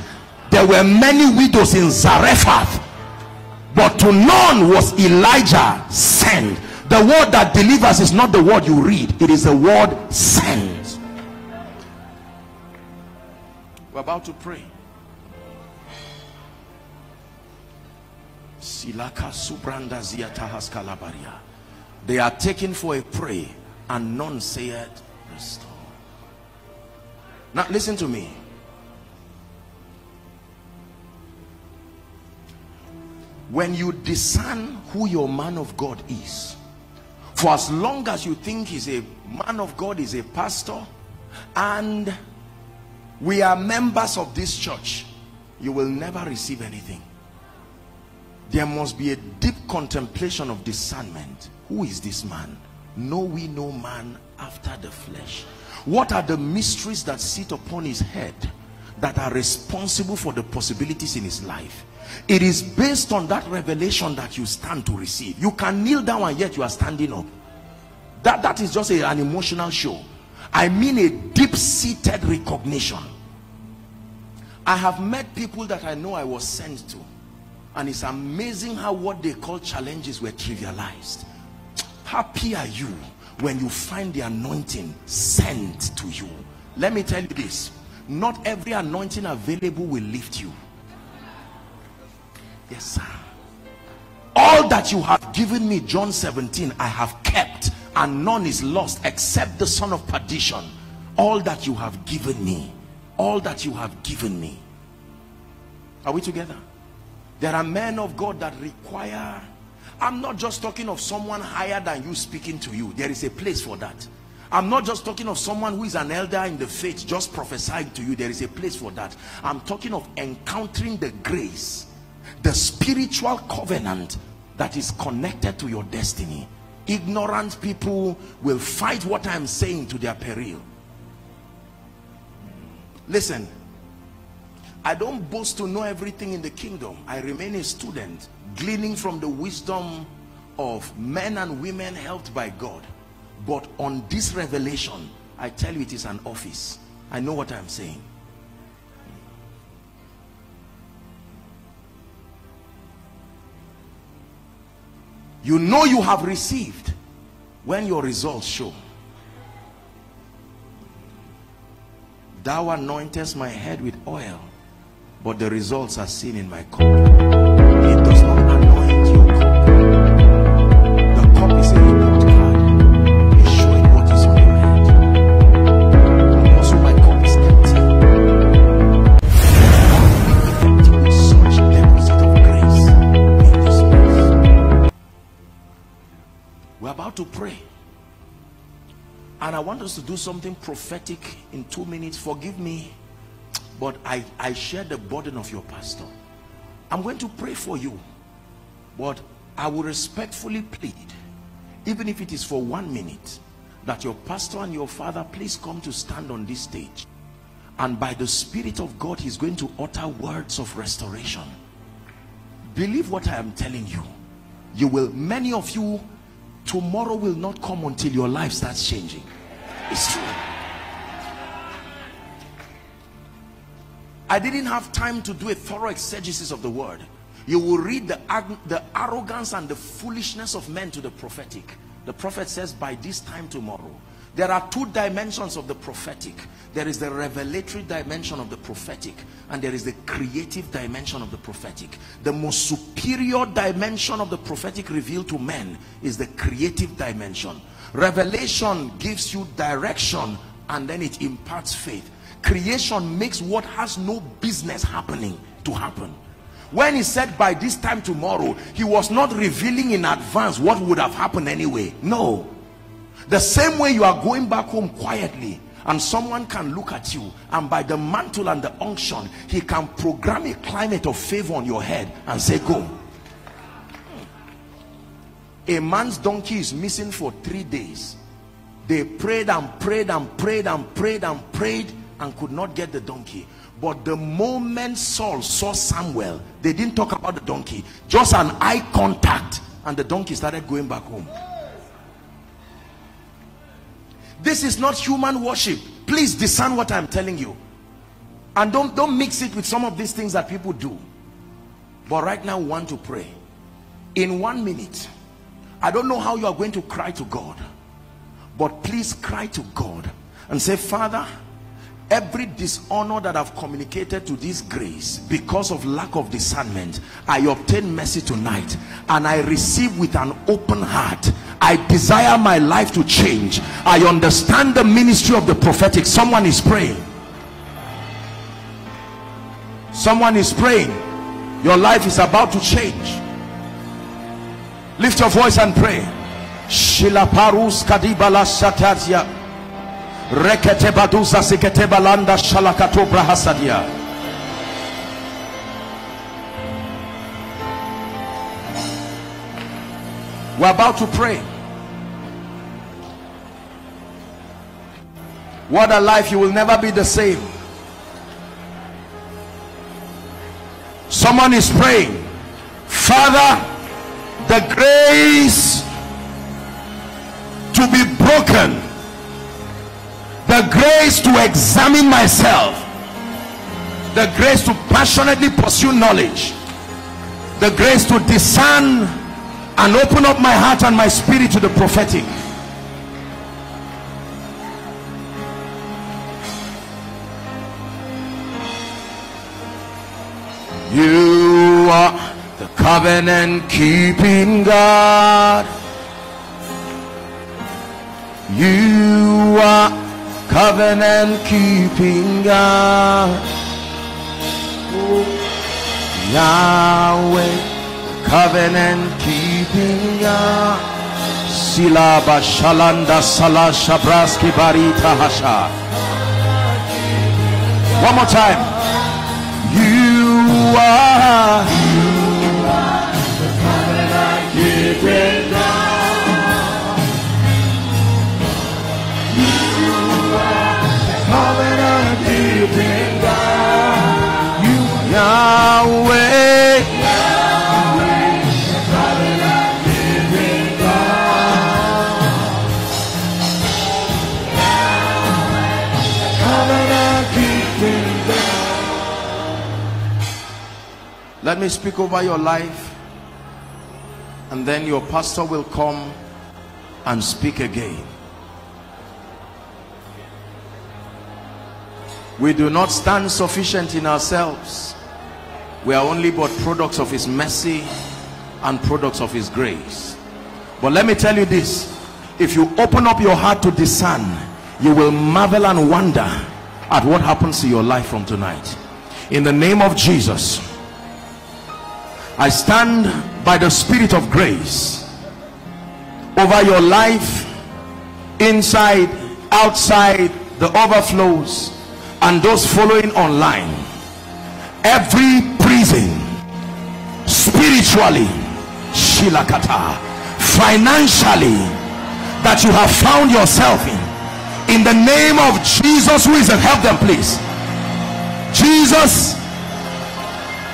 there were many widows in zarephath but to none was elijah sent. The word that delivers is not the word you read it is the word sent. We're about to pray. Silaka subranda ziatahas kalabaria they are taken for a prey and none saith restore. Now listen to me. When you discern who your man of God is for as long as you think he's a man of God is a pastor and we are members of this church you will never receive anything. There must be a deep contemplation of discernment who is this man? Know we no man after the flesh. What are the mysteries that sit upon his head that are responsible for the possibilities in his life? It is based on that revelation that you stand to receive. You can kneel down and yet you are standing up. That that is just a, an emotional show. I mean a deep-seated recognition. I have met people that i know i was sent to and it's amazing how what they call challenges were trivialized happy are you when you find the anointing sent to you. Let me tell you this. Not every anointing available will lift you. Yes sir. All that you have given me john 17 i have kept and none is lost except the son of perdition. All that you have given me all that you have given me. Are we together? There are men of god that require i'm not just talking of someone higher than you speaking to you. There is a place for that. I'm not just talking of someone who is an elder in the faith just prophesying to you. There is a place for that. I'm talking of encountering the grace the spiritual covenant that is connected to your destiny. Ignorant people will fight what I'm saying to their peril. Listen I don't boast to know everything in the kingdom. I remain a student gleaning from the wisdom of men and women helped by God. But on this revelation I tell you it is an office. I know what I'm saying. You know you have received when your results show. Thou anointest my head with oil but the results are seen in my cup. It does not anoint your cup the cup is a report card. It's showing what is on your head. Also my cup is empty. With such deposit of grace in this place we're about to pray. And I want us to do something prophetic in two minutes. Forgive me but I, I share the burden of your pastor. I'm going to pray for you but I will respectfully plead even if it is for one minute that your pastor and your father please come to stand on this stage. And by the spirit of God he's going to utter words of restoration. Believe what I am telling you. You will many of you tomorrow will not come until your life starts changing. It's true I didn't have time to do a thorough exegesis of the word. You will read the, the arrogance and the foolishness of men to the prophetic. The prophet says by this time tomorrow there are two dimensions of the prophetic. There is the revelatory dimension of the prophetic and there is the creative dimension of the prophetic. The most superior dimension of the prophetic revealed to men is the creative dimension. Revelation gives you direction and then it imparts faith creation makes what has no business happening to happen. When he said by this time tomorrow he was not revealing in advance what would have happened anyway. No. The same way you are going back home quietly and someone can look at you and by the mantle and the unction he can program a climate of favor on your head and say go. A man's donkey is missing for three days. They prayed and prayed and prayed and prayed and prayed and could not get the donkey. But the moment Saul saw Samuel they didn't talk about the donkey just an eye contact and the donkey started going back home. This is not human worship. Please discern what i'm telling you. And don't don't mix it with some of these things that people do. But right now we want to pray. In one minute i don't know how you are going to cry to god but please cry to god and say father every dishonor that I've communicated to this grace because of lack of discernment I obtain mercy tonight and I receive with an open heart. I desire my life to change. I understand the ministry of the prophetic. Someone is praying. Someone is praying. Your life is about to change. Lift your voice and pray. Shilaparus kadibala rekete baduza sikete balanda brahasadia we're about to pray. What a life you will never be the same. Someone is praying. Father the grace to be broken the grace to examine myself. The grace to passionately pursue knowledge. The grace to discern and open up my heart and my spirit to the prophetic. You are the covenant keeping God. You are covenant keeping God. Yahweh, covenant keeping God. Sila bashalanda sala shabraski barita hasha. One more time. You are. Let me speak over your life and then your pastor will come and speak again. we do not stand sufficient in ourselves we are only but products of his mercy and products of his grace. But let me tell you this. If you open up your heart to discern you will marvel and wonder at what happens to your life from tonight. In the name of Jesus I stand by the spirit of grace over your life inside outside the overflows and those following online. Every spiritually shilakata. Financially that you have found yourself in. In the name of Jesus who is a help them please. Jesus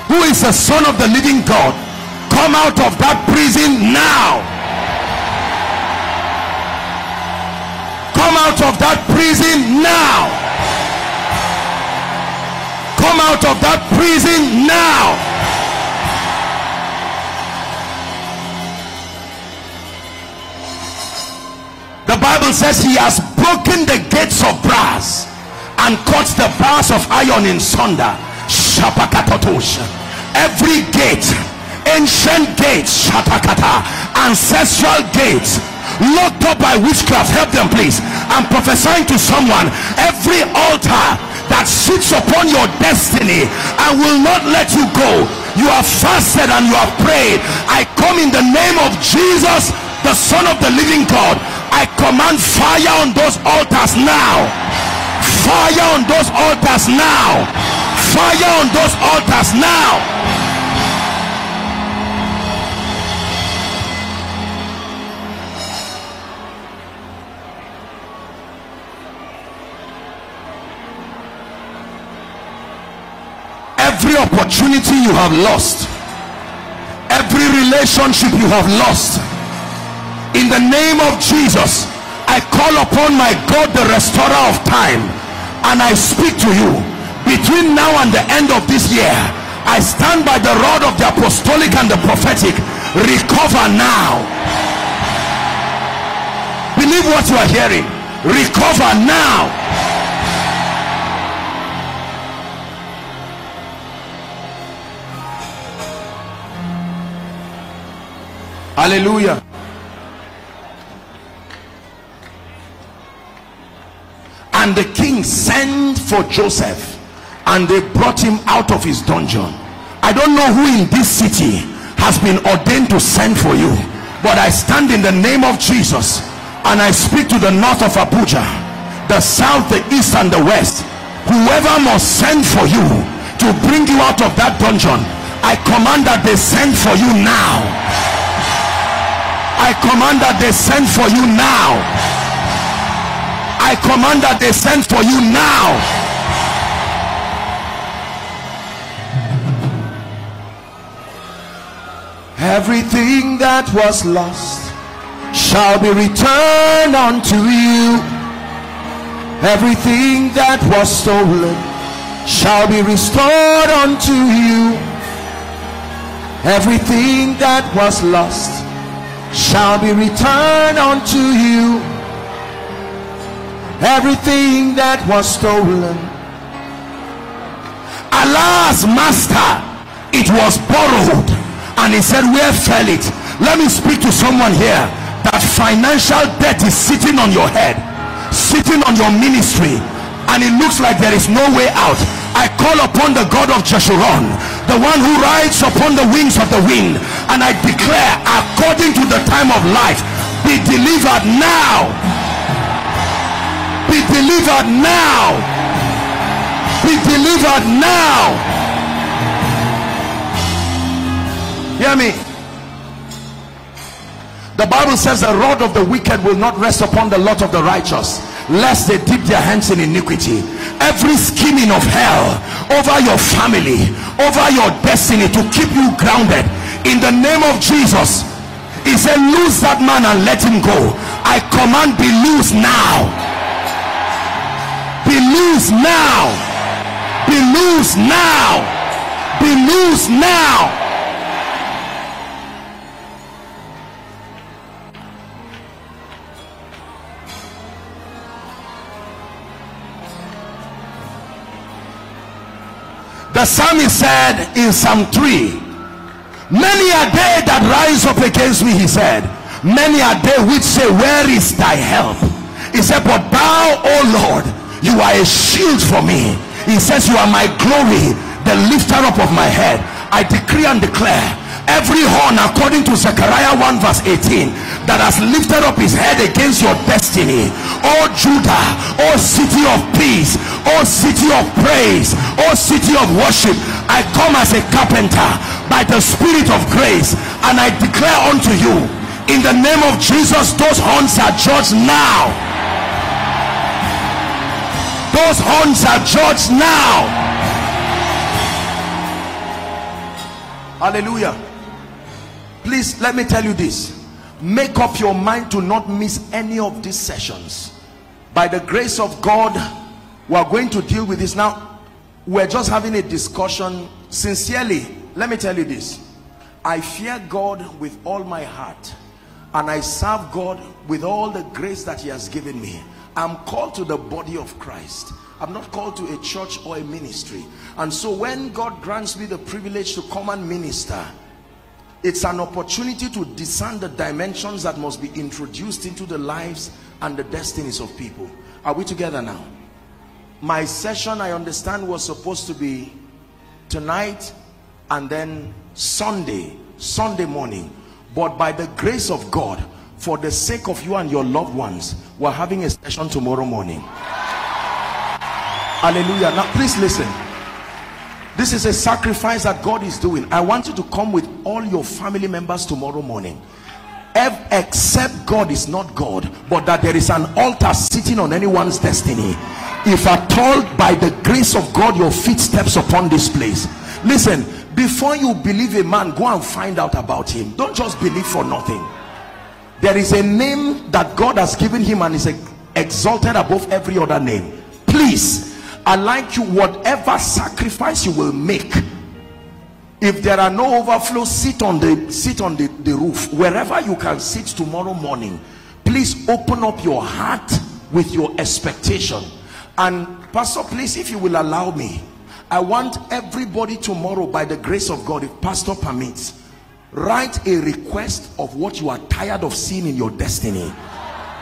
who is the son of the living God come out of that prison now. Come out of that prison now come out of that prison now. The bible says he has broken the gates of brass and cut the bars of iron in sunder. Every gate ancient gates ancestral gates locked up by witchcraft help them please. I'm prophesying to someone every altar that sits upon your destiny and will not let you go. You have fasted and you have prayed. I come in the name of jesus the son of the living god. I command fire on those altars now. Fire on those altars now. Fire on those altars now every opportunity you have lost. Every relationship you have lost. In the name of Jesus I call upon my God the restorer of time and I speak to you. Between now and the end of this year I stand by the rod of the apostolic and the prophetic. Recover now. Believe what you are hearing. Recover now hallelujah. And the king sent for joseph and they brought him out of his dungeon. I don't know who in this city has been ordained to send for you but i stand in the name of jesus and i speak to the north of abuja the south the east and the west. Whoever must send for you to bring you out of that dungeon i command that they send for you now I command that they send for you now. I command that they send for you now. Everything that was lost shall be returned unto you. Everything that was stolen shall be restored unto you. Everything that was lost shall be returned unto you. Everything that was stolen. Alas master it was borrowed. And he said where fell it? Let me speak to someone here. That financial debt is sitting on your head sitting on your ministry. And it looks like there is no way out. I call upon the God of Jeshurun, the one who rides upon the wings of the wind, and I declare, according to the time of life, be delivered now. Be delivered now. Be delivered now. Hear me. The Bible says the rod of the wicked will not rest upon the lot of the righteous lest they dip their hands in iniquity every scheming of hell over your family over your destiny to keep you grounded. In the name of jesus he said lose that man and let him go. I command be loose now. Be loose now. Be loose now. Be loose now the psalmist said in psalm 3 many are they that rise up against me he said many are they which say where is thy help? He said but thou o lord you are a shield for me. He says you are my glory the lifter up of my head. I decree and declare every horn according to Zechariah 1 verse 18 that has lifted up his head against your destiny. Oh Judah oh city of peace oh city of praise oh city of worship I come as a carpenter by the spirit of grace and I declare unto you in the name of Jesus those horns are judged now. Those horns are judged now. Hallelujah please let me tell you this. Make up your mind to not miss any of these sessions. By the grace of God we are going to deal with this. Now we're just having a discussion. Sincerely let me tell you this. I fear God with all my heart and I serve God with all the grace that he has given me. I'm called to the body of Christ. I'm not called to a church or a ministry. And so when God grants me the privilege to come and minister it's an opportunity to discern the dimensions that must be introduced into the lives and the destinies of people. Are we together now? My session i understand was supposed to be tonight and then sunday sunday morning. But by the grace of god for the sake of you and your loved ones we're having a session tomorrow morning. Hallelujah. Now please listen this is a sacrifice that God is doing. I want you to come with all your family members tomorrow morning. Except God is not God but that there is an altar sitting on anyone's destiny. If at all by the grace of God your feet steps upon this place. Listen before you believe a man go and find out about him. Don't just believe for nothing. There is a name that god has given him and is exalted above every other name. Please i like you whatever sacrifice you will make. If there are no overflow sit on the sit on the, the roof. Wherever you can sit tomorrow morning please open up your heart with your expectation. And pastor please if you will allow me i want everybody tomorrow by the grace of god if pastor permits write a request of what you are tired of seeing in your destiny.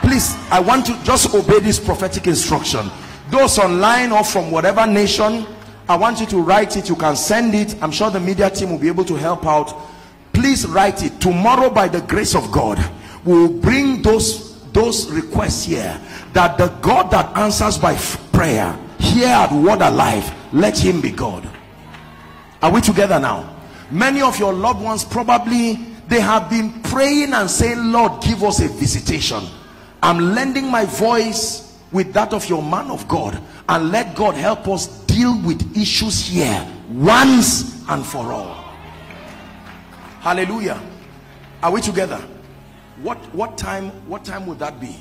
Please i want to just obey this prophetic instruction those online or from whatever nation i want you to write it. You can send it. I'm sure the media team will be able to help out. Please write it. Tomorrow by the grace of god we will bring those those requests here that the god that answers by prayer here at word alive let him be god. Are we together now? Many of your loved ones probably they have been praying and saying lord give us a visitation. I'm lending my voice with that of your man of god and let god help us deal with issues here once and for all. Hallelujah. Are we together? What what time what time would that be?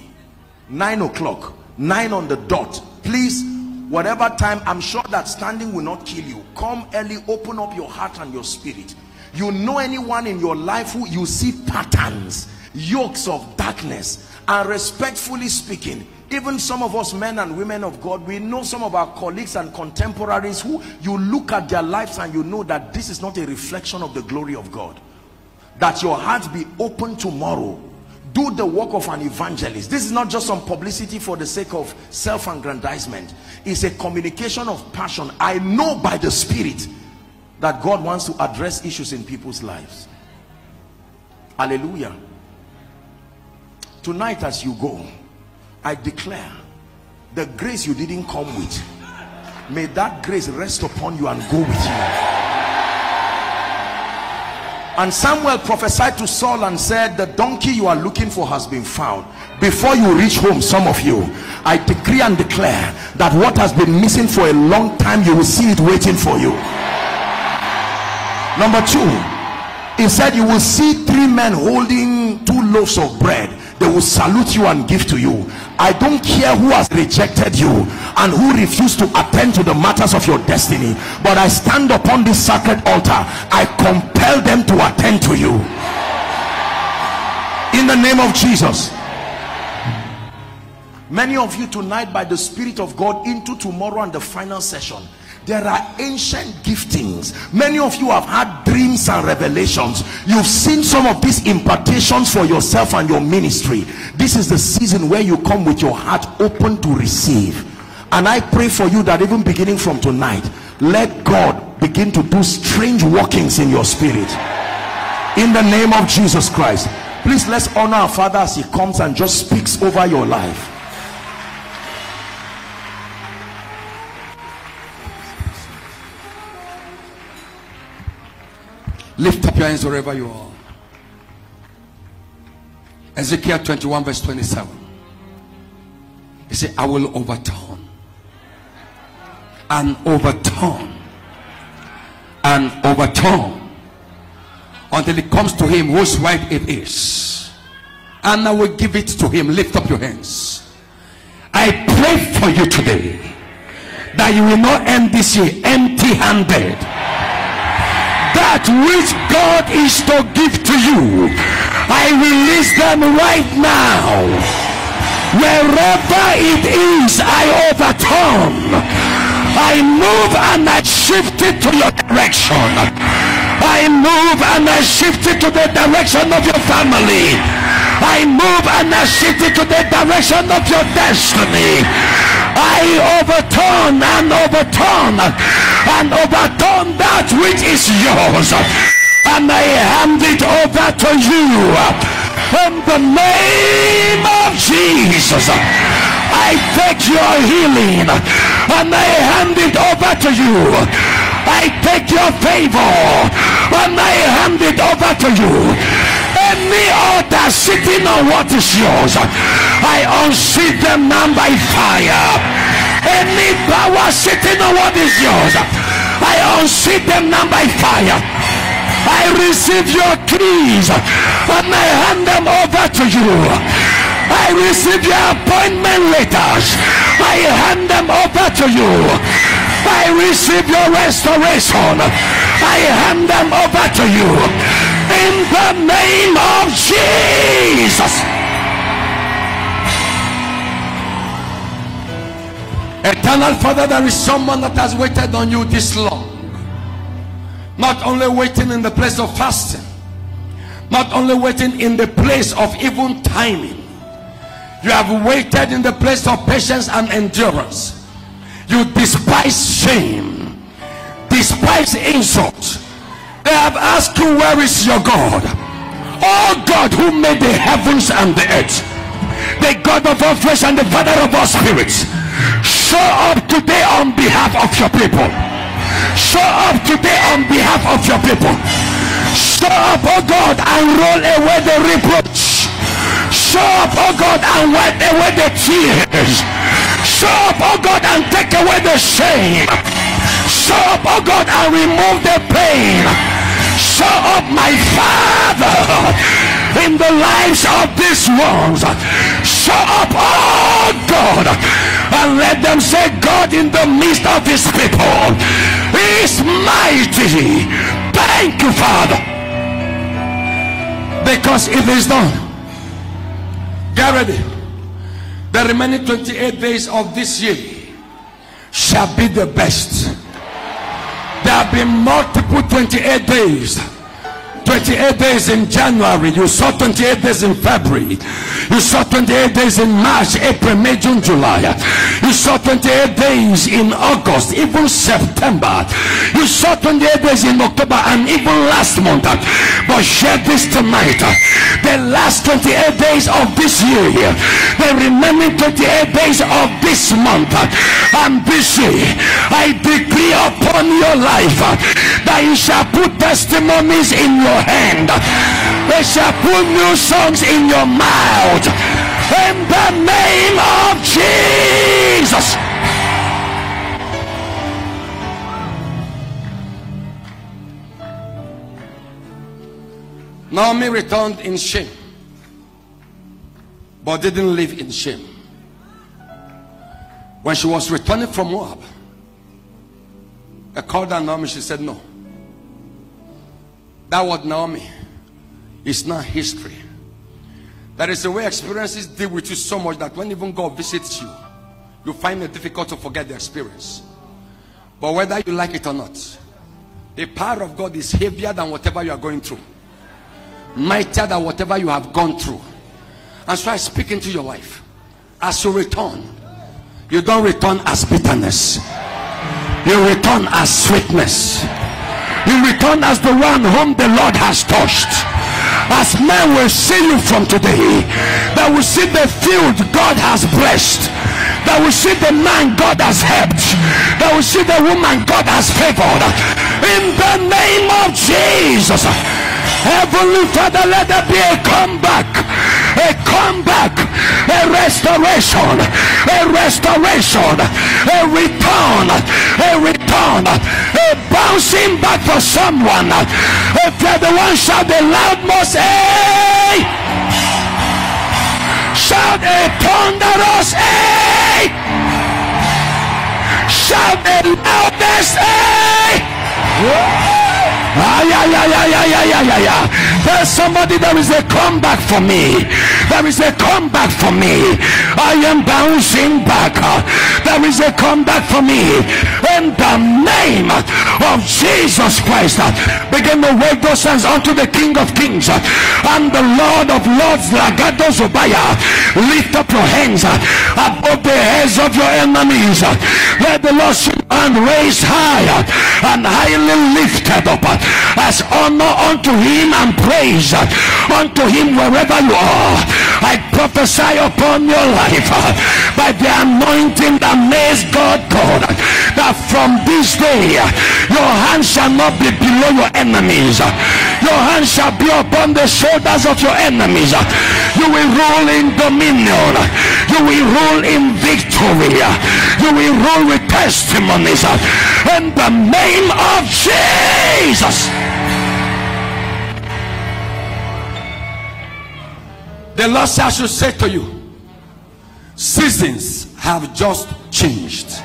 Nine o'clock. Nine on the dot. Please whatever time i'm sure that standing will not kill you. Come early open up your heart and your spirit. You know anyone in your life who you see patterns yokes of darkness and respectfully speaking even some of us men and women of God we know some of our colleagues and contemporaries who you look at their lives and you know that this is not a reflection of the glory of God. That your heart be open tomorrow. Do the work of an evangelist. This is not just some publicity for the sake of self-aggrandizement. It's a communication of passion. I know by the spirit that god wants to address issues in people's lives. Hallelujah. Tonight as you go i declare the grace you didn't come with may that grace rest upon you and go with you. And Samuel prophesied to Saul and said the donkey you are looking for has been found. Before you reach home some of you I decree and declare that what has been missing for a long time you will see it waiting for you. Number two he said you will see three men holding two loaves of bread they will salute you and give to you. I don't care who has rejected you and who refused to attend to the matters of your destiny but i stand upon this sacred altar. I compel them to attend to you. In the name of jesus. Many of you tonight by the spirit of god into tomorrow and the final session there are ancient giftings. Many of you have had dreams and revelations. You've seen some of these impartations for yourself and your ministry. This is the season where you come with your heart open to receive. And i pray for you that even beginning from tonight let god begin to do strange workings in your spirit. In the name of jesus christ. Please let's honor our father as he comes and just speaks over your life Lift up your hands wherever you are. Ezekiel 21 verse 27. He said, I will overturn and overturn and overturn until it comes to him whose right it is. And I will give it to him. Lift up your hands. I pray for you today that you will not end this year empty handed that which God is to give to you, I release them right now. Wherever it is, I overturn. I move and I shift it to your direction. I move and I shift it to the direction of your family. I move and I shift it to the direction of your destiny. I overturn and overturn and overturn that which is yours. And I hand it over to you in the name of Jesus. I take your healing and I hand it over to you. I take your favor and I hand it over to you any altar sitting on what is yours I unseat them now by fire any power sitting on what is yours I unseat them now by fire. I receive your keys and I hand them over to you. I receive your appointment letters. I hand them over to you. I receive your restoration. I hand them over to you. In the name of Jesus. Eternal Father, there is someone that has waited on you this long. Not only waiting in the place of fasting, not only waiting in the place of even timing, you have waited in the place of patience and endurance. You despise shame, despise insult. They have asked you, Where is your God? Oh God, who made the heavens and the earth, the God of all flesh and the Father of all spirits show up today on behalf of your people. Show up today on behalf of your people. Show up oh god and roll away the reproach. Show up oh god and wipe away the tears. Show up oh god and take away the shame. Show up oh god and remove the pain show up my father in the lives of these ones show up oh god and let them say God in the midst of his people is mighty. Thank you, Father. Because if it is done. Get ready. The remaining 28 days of this year shall be the best. There have been multiple 28 days 28 days in January, you saw 28 days in February, you saw 28 days in March, April, May, June, July, you saw 28 days in August, even September, you saw 28 days in October, and even last month. But share this tonight the last 28 days of this year, the remaining 28 days of this month, and this year, I decree upon your life that you shall put testimonies in your hand. They shall put new songs in your mouth. In the name of Jesus. Naomi returned in shame, but didn't live in shame. When she was returning from Moab, I called her Naomi. She said, No. That word Naomi is not history. That is the way experiences deal with you so much that when even God visits you, you find it difficult to forget the experience. But whether you like it or not, the power of God is heavier than whatever you are going through, mightier than whatever you have gone through. And so I speak into your life. As you return, you don't return as bitterness, you return as sweetness. You return as the one whom the Lord has touched. As men will see you from today, that will see the field God has blessed, that will see the man God has helped, that will see the woman God has favored. In the name of Jesus. Heavenly Father, let there be a comeback, a comeback, a restoration, a restoration, a return, a return, a bouncing back for someone. If you're the one, shout the loudmost, hey! Shout a thunderous, hey! Shout the loudest, hey! Ah, yeah, yeah, yeah, yeah, yeah, yeah, yeah, There's somebody, there is a comeback for me. There is a comeback for me. I am bouncing back. There is a comeback for me. In the name of Jesus Christ. Begin to wave those hands unto the King of Kings and the Lord of Lords, Lagado Zobaya. Lift up your hands above the heads of your enemies. Let the Lord and raised higher and highly lifted up as honor unto him and praise unto him wherever you are. I prophesy upon your life by the anointing that makes God God that from this day your hand shall not be below your enemies. Your hand shall be upon the shoulders of your enemies. You will rule in dominion. You will rule in victory. You will rule with testimonies in the name of Jesus. The Lord should say to you, seasons have just changed.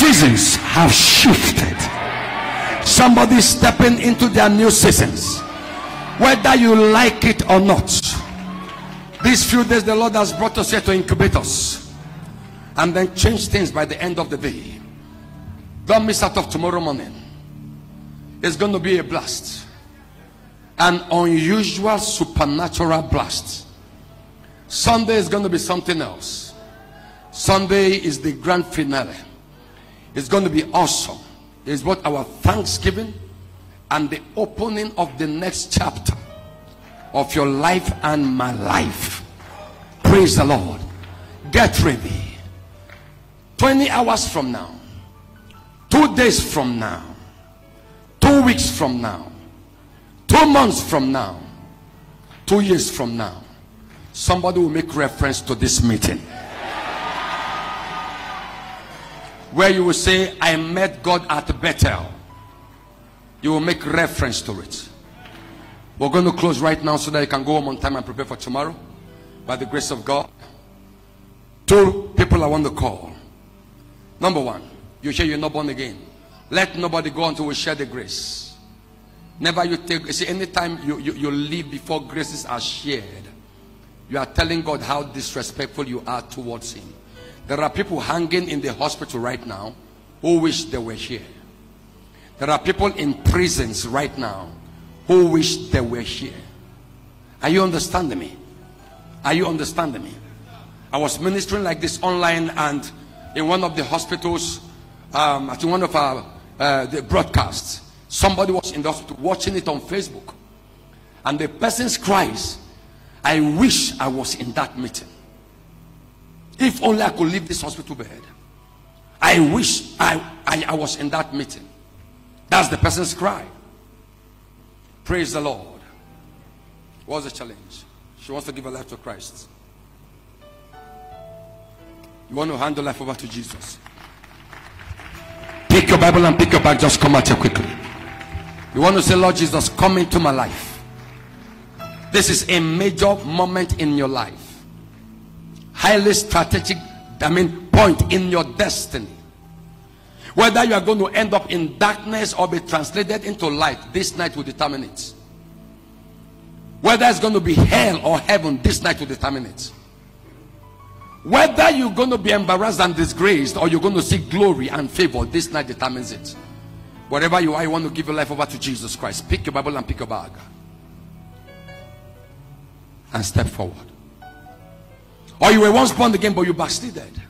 Seasons have shifted. Somebody stepping into their new seasons, whether you like it or not. These few days, the Lord has brought us here to incubate us and then change things by the end of the day. Don't miss out of tomorrow morning. It's going to be a blast an unusual supernatural blast. Sunday is going to be something else. Sunday is the grand finale. It's going to be awesome. It's both our thanksgiving and the opening of the next chapter of your life and my life. Praise the Lord. Get ready. 20 hours from now, two days from now, two weeks from now, two months from now, two years from now, somebody will make reference to this meeting. Where you will say, I met God at Bethel. You will make reference to it. We're going to close right now so that you can go home on time and prepare for tomorrow. By the grace of God. Two people I want to call. Number one, you say you're not born again. Let nobody go until we share the grace. Never you take, see, anytime you, you, you live before graces are shared, you are telling God how disrespectful you are towards Him. There are people hanging in the hospital right now who wish they were here. There are people in prisons right now who wish they were here. Are you understanding me? Are you understanding me? I was ministering like this online and in one of the hospitals, um, think one of our uh, the broadcasts, Somebody was in the hospital watching it on Facebook. And the person's cries, I wish I was in that meeting. If only I could leave this hospital bed. I wish I, I, I was in that meeting. That's the person's cry. Praise the Lord. What's the challenge? She wants to give her life to Christ. You want to hand the life over to Jesus. Pick your Bible and pick your bag. Just come out here quickly. You want to say, Lord Jesus, come into my life. This is a major moment in your life. Highly strategic, I mean, point in your destiny. Whether you are going to end up in darkness or be translated into light, this night will determine it. Whether it's going to be hell or heaven, this night will determine it. Whether you're going to be embarrassed and disgraced or you're going to seek glory and favor, this night determines it. Wherever you are, you want to give your life over to Jesus Christ. Pick your Bible and pick your bag. And step forward. Or you were once born again, but you backslided.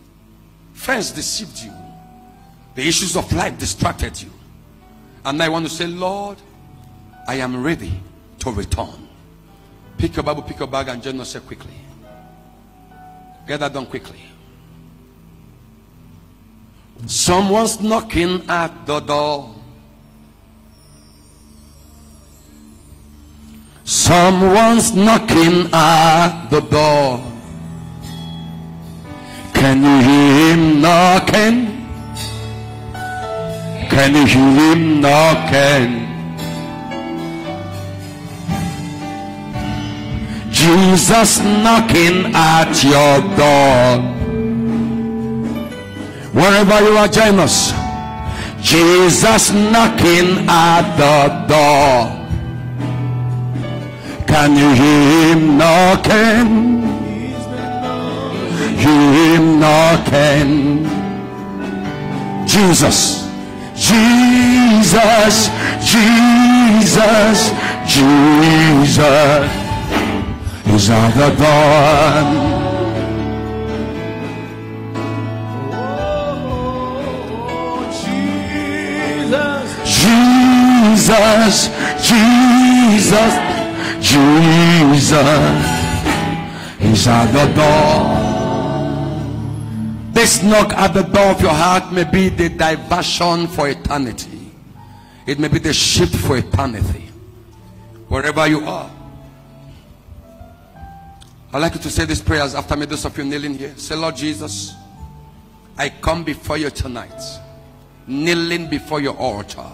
Friends deceived you. The issues of life distracted you. And I want to say, Lord, I am ready to return. Pick your Bible, pick your bag, and join us quickly. Get that done quickly. Someone's knocking at the door. Someone's knocking at the door. Can you hear him knocking? Can you hear him knocking? Jesus knocking at your door. Wherever you are, join us. Jesus knocking at the door. Can you hear him knocking? Hear him knocking. Jesus, Jesus, Jesus, Jesus is at the door. Jesus, Jesus, Jesus is at the door. This knock at the door of your heart may be the diversion for eternity. It may be the shift for eternity. Wherever you are. I'd like you to say these prayers after me. Those of you kneeling here. Say, Lord Jesus, I come before you tonight, kneeling before your altar.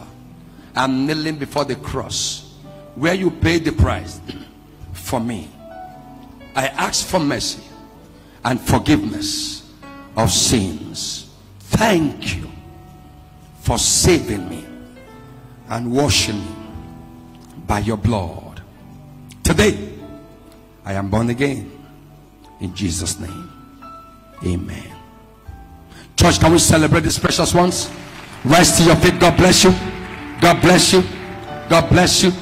I'm kneeling before the cross where you paid the price for me. I ask for mercy and forgiveness of sins. Thank you for saving me and washing me by your blood. Today, I am born again. In Jesus' name, amen. Church, can we celebrate these precious ones? Rise to your feet. God bless you. God bless you. God bless you.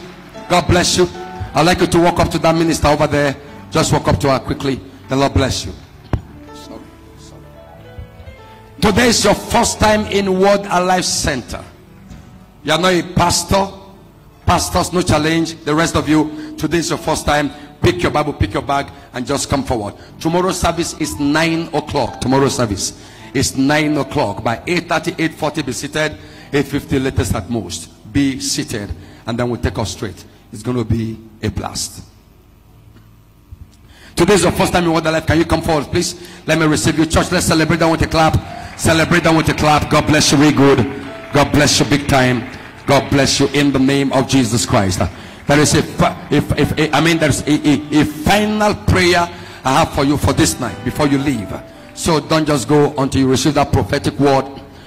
God bless you. I'd like you to walk up to that minister over there. Just walk up to her quickly. The Lord bless you. Today is your first time in Word Alive Center. You are not a pastor. Pastors, no challenge. The rest of you, today is your first time. Pick your Bible, pick your bag, and just come forward. Tomorrow's service is 9 o'clock. Tomorrow's service is 9 o'clock. By 8.30, 8.40, be seated. 8.50 latest at most. Be seated. And then we'll take off straight. It's going to be a blast. Today is your first time in Word Alive. Can you come forward, please? Let me receive you. Church, let's celebrate them with a clap. Celebrate them with a clap. God bless you. Very good. God bless you big time. God bless you in the name of Jesus Christ. There is a, if, if, I mean, there's a, a, a final prayer I have for you for this night before you leave. So don't just go until you receive that prophetic word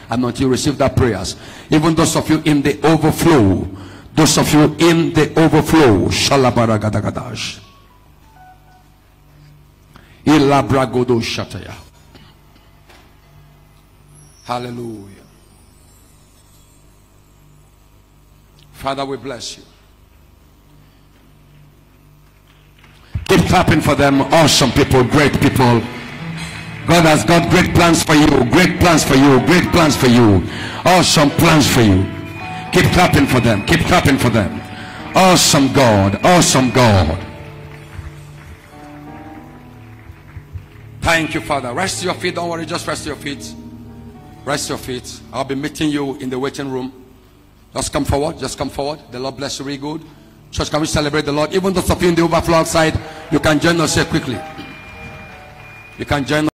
and until you receive that prayers. Even those of you in the overflow, those of you in the overflow, Shalabaragadagadaj. Ilabragodo Shataya. Hallelujah. Father, we bless you. Keep clapping for them. Awesome people, great people. God has got great plans for you, great plans for you, great plans for you, awesome plans for you. Keep clapping for them, keep clapping for them. Awesome God, awesome God. Thank you, Father. Rest your feet. Don't worry, just rest your feet. Rest your feet. I'll be meeting you in the waiting room. Just come forward. Just come forward. The Lord bless you really good. Church, can we celebrate the Lord? Even those of you in the overflow outside, you can join us here quickly. You can join us.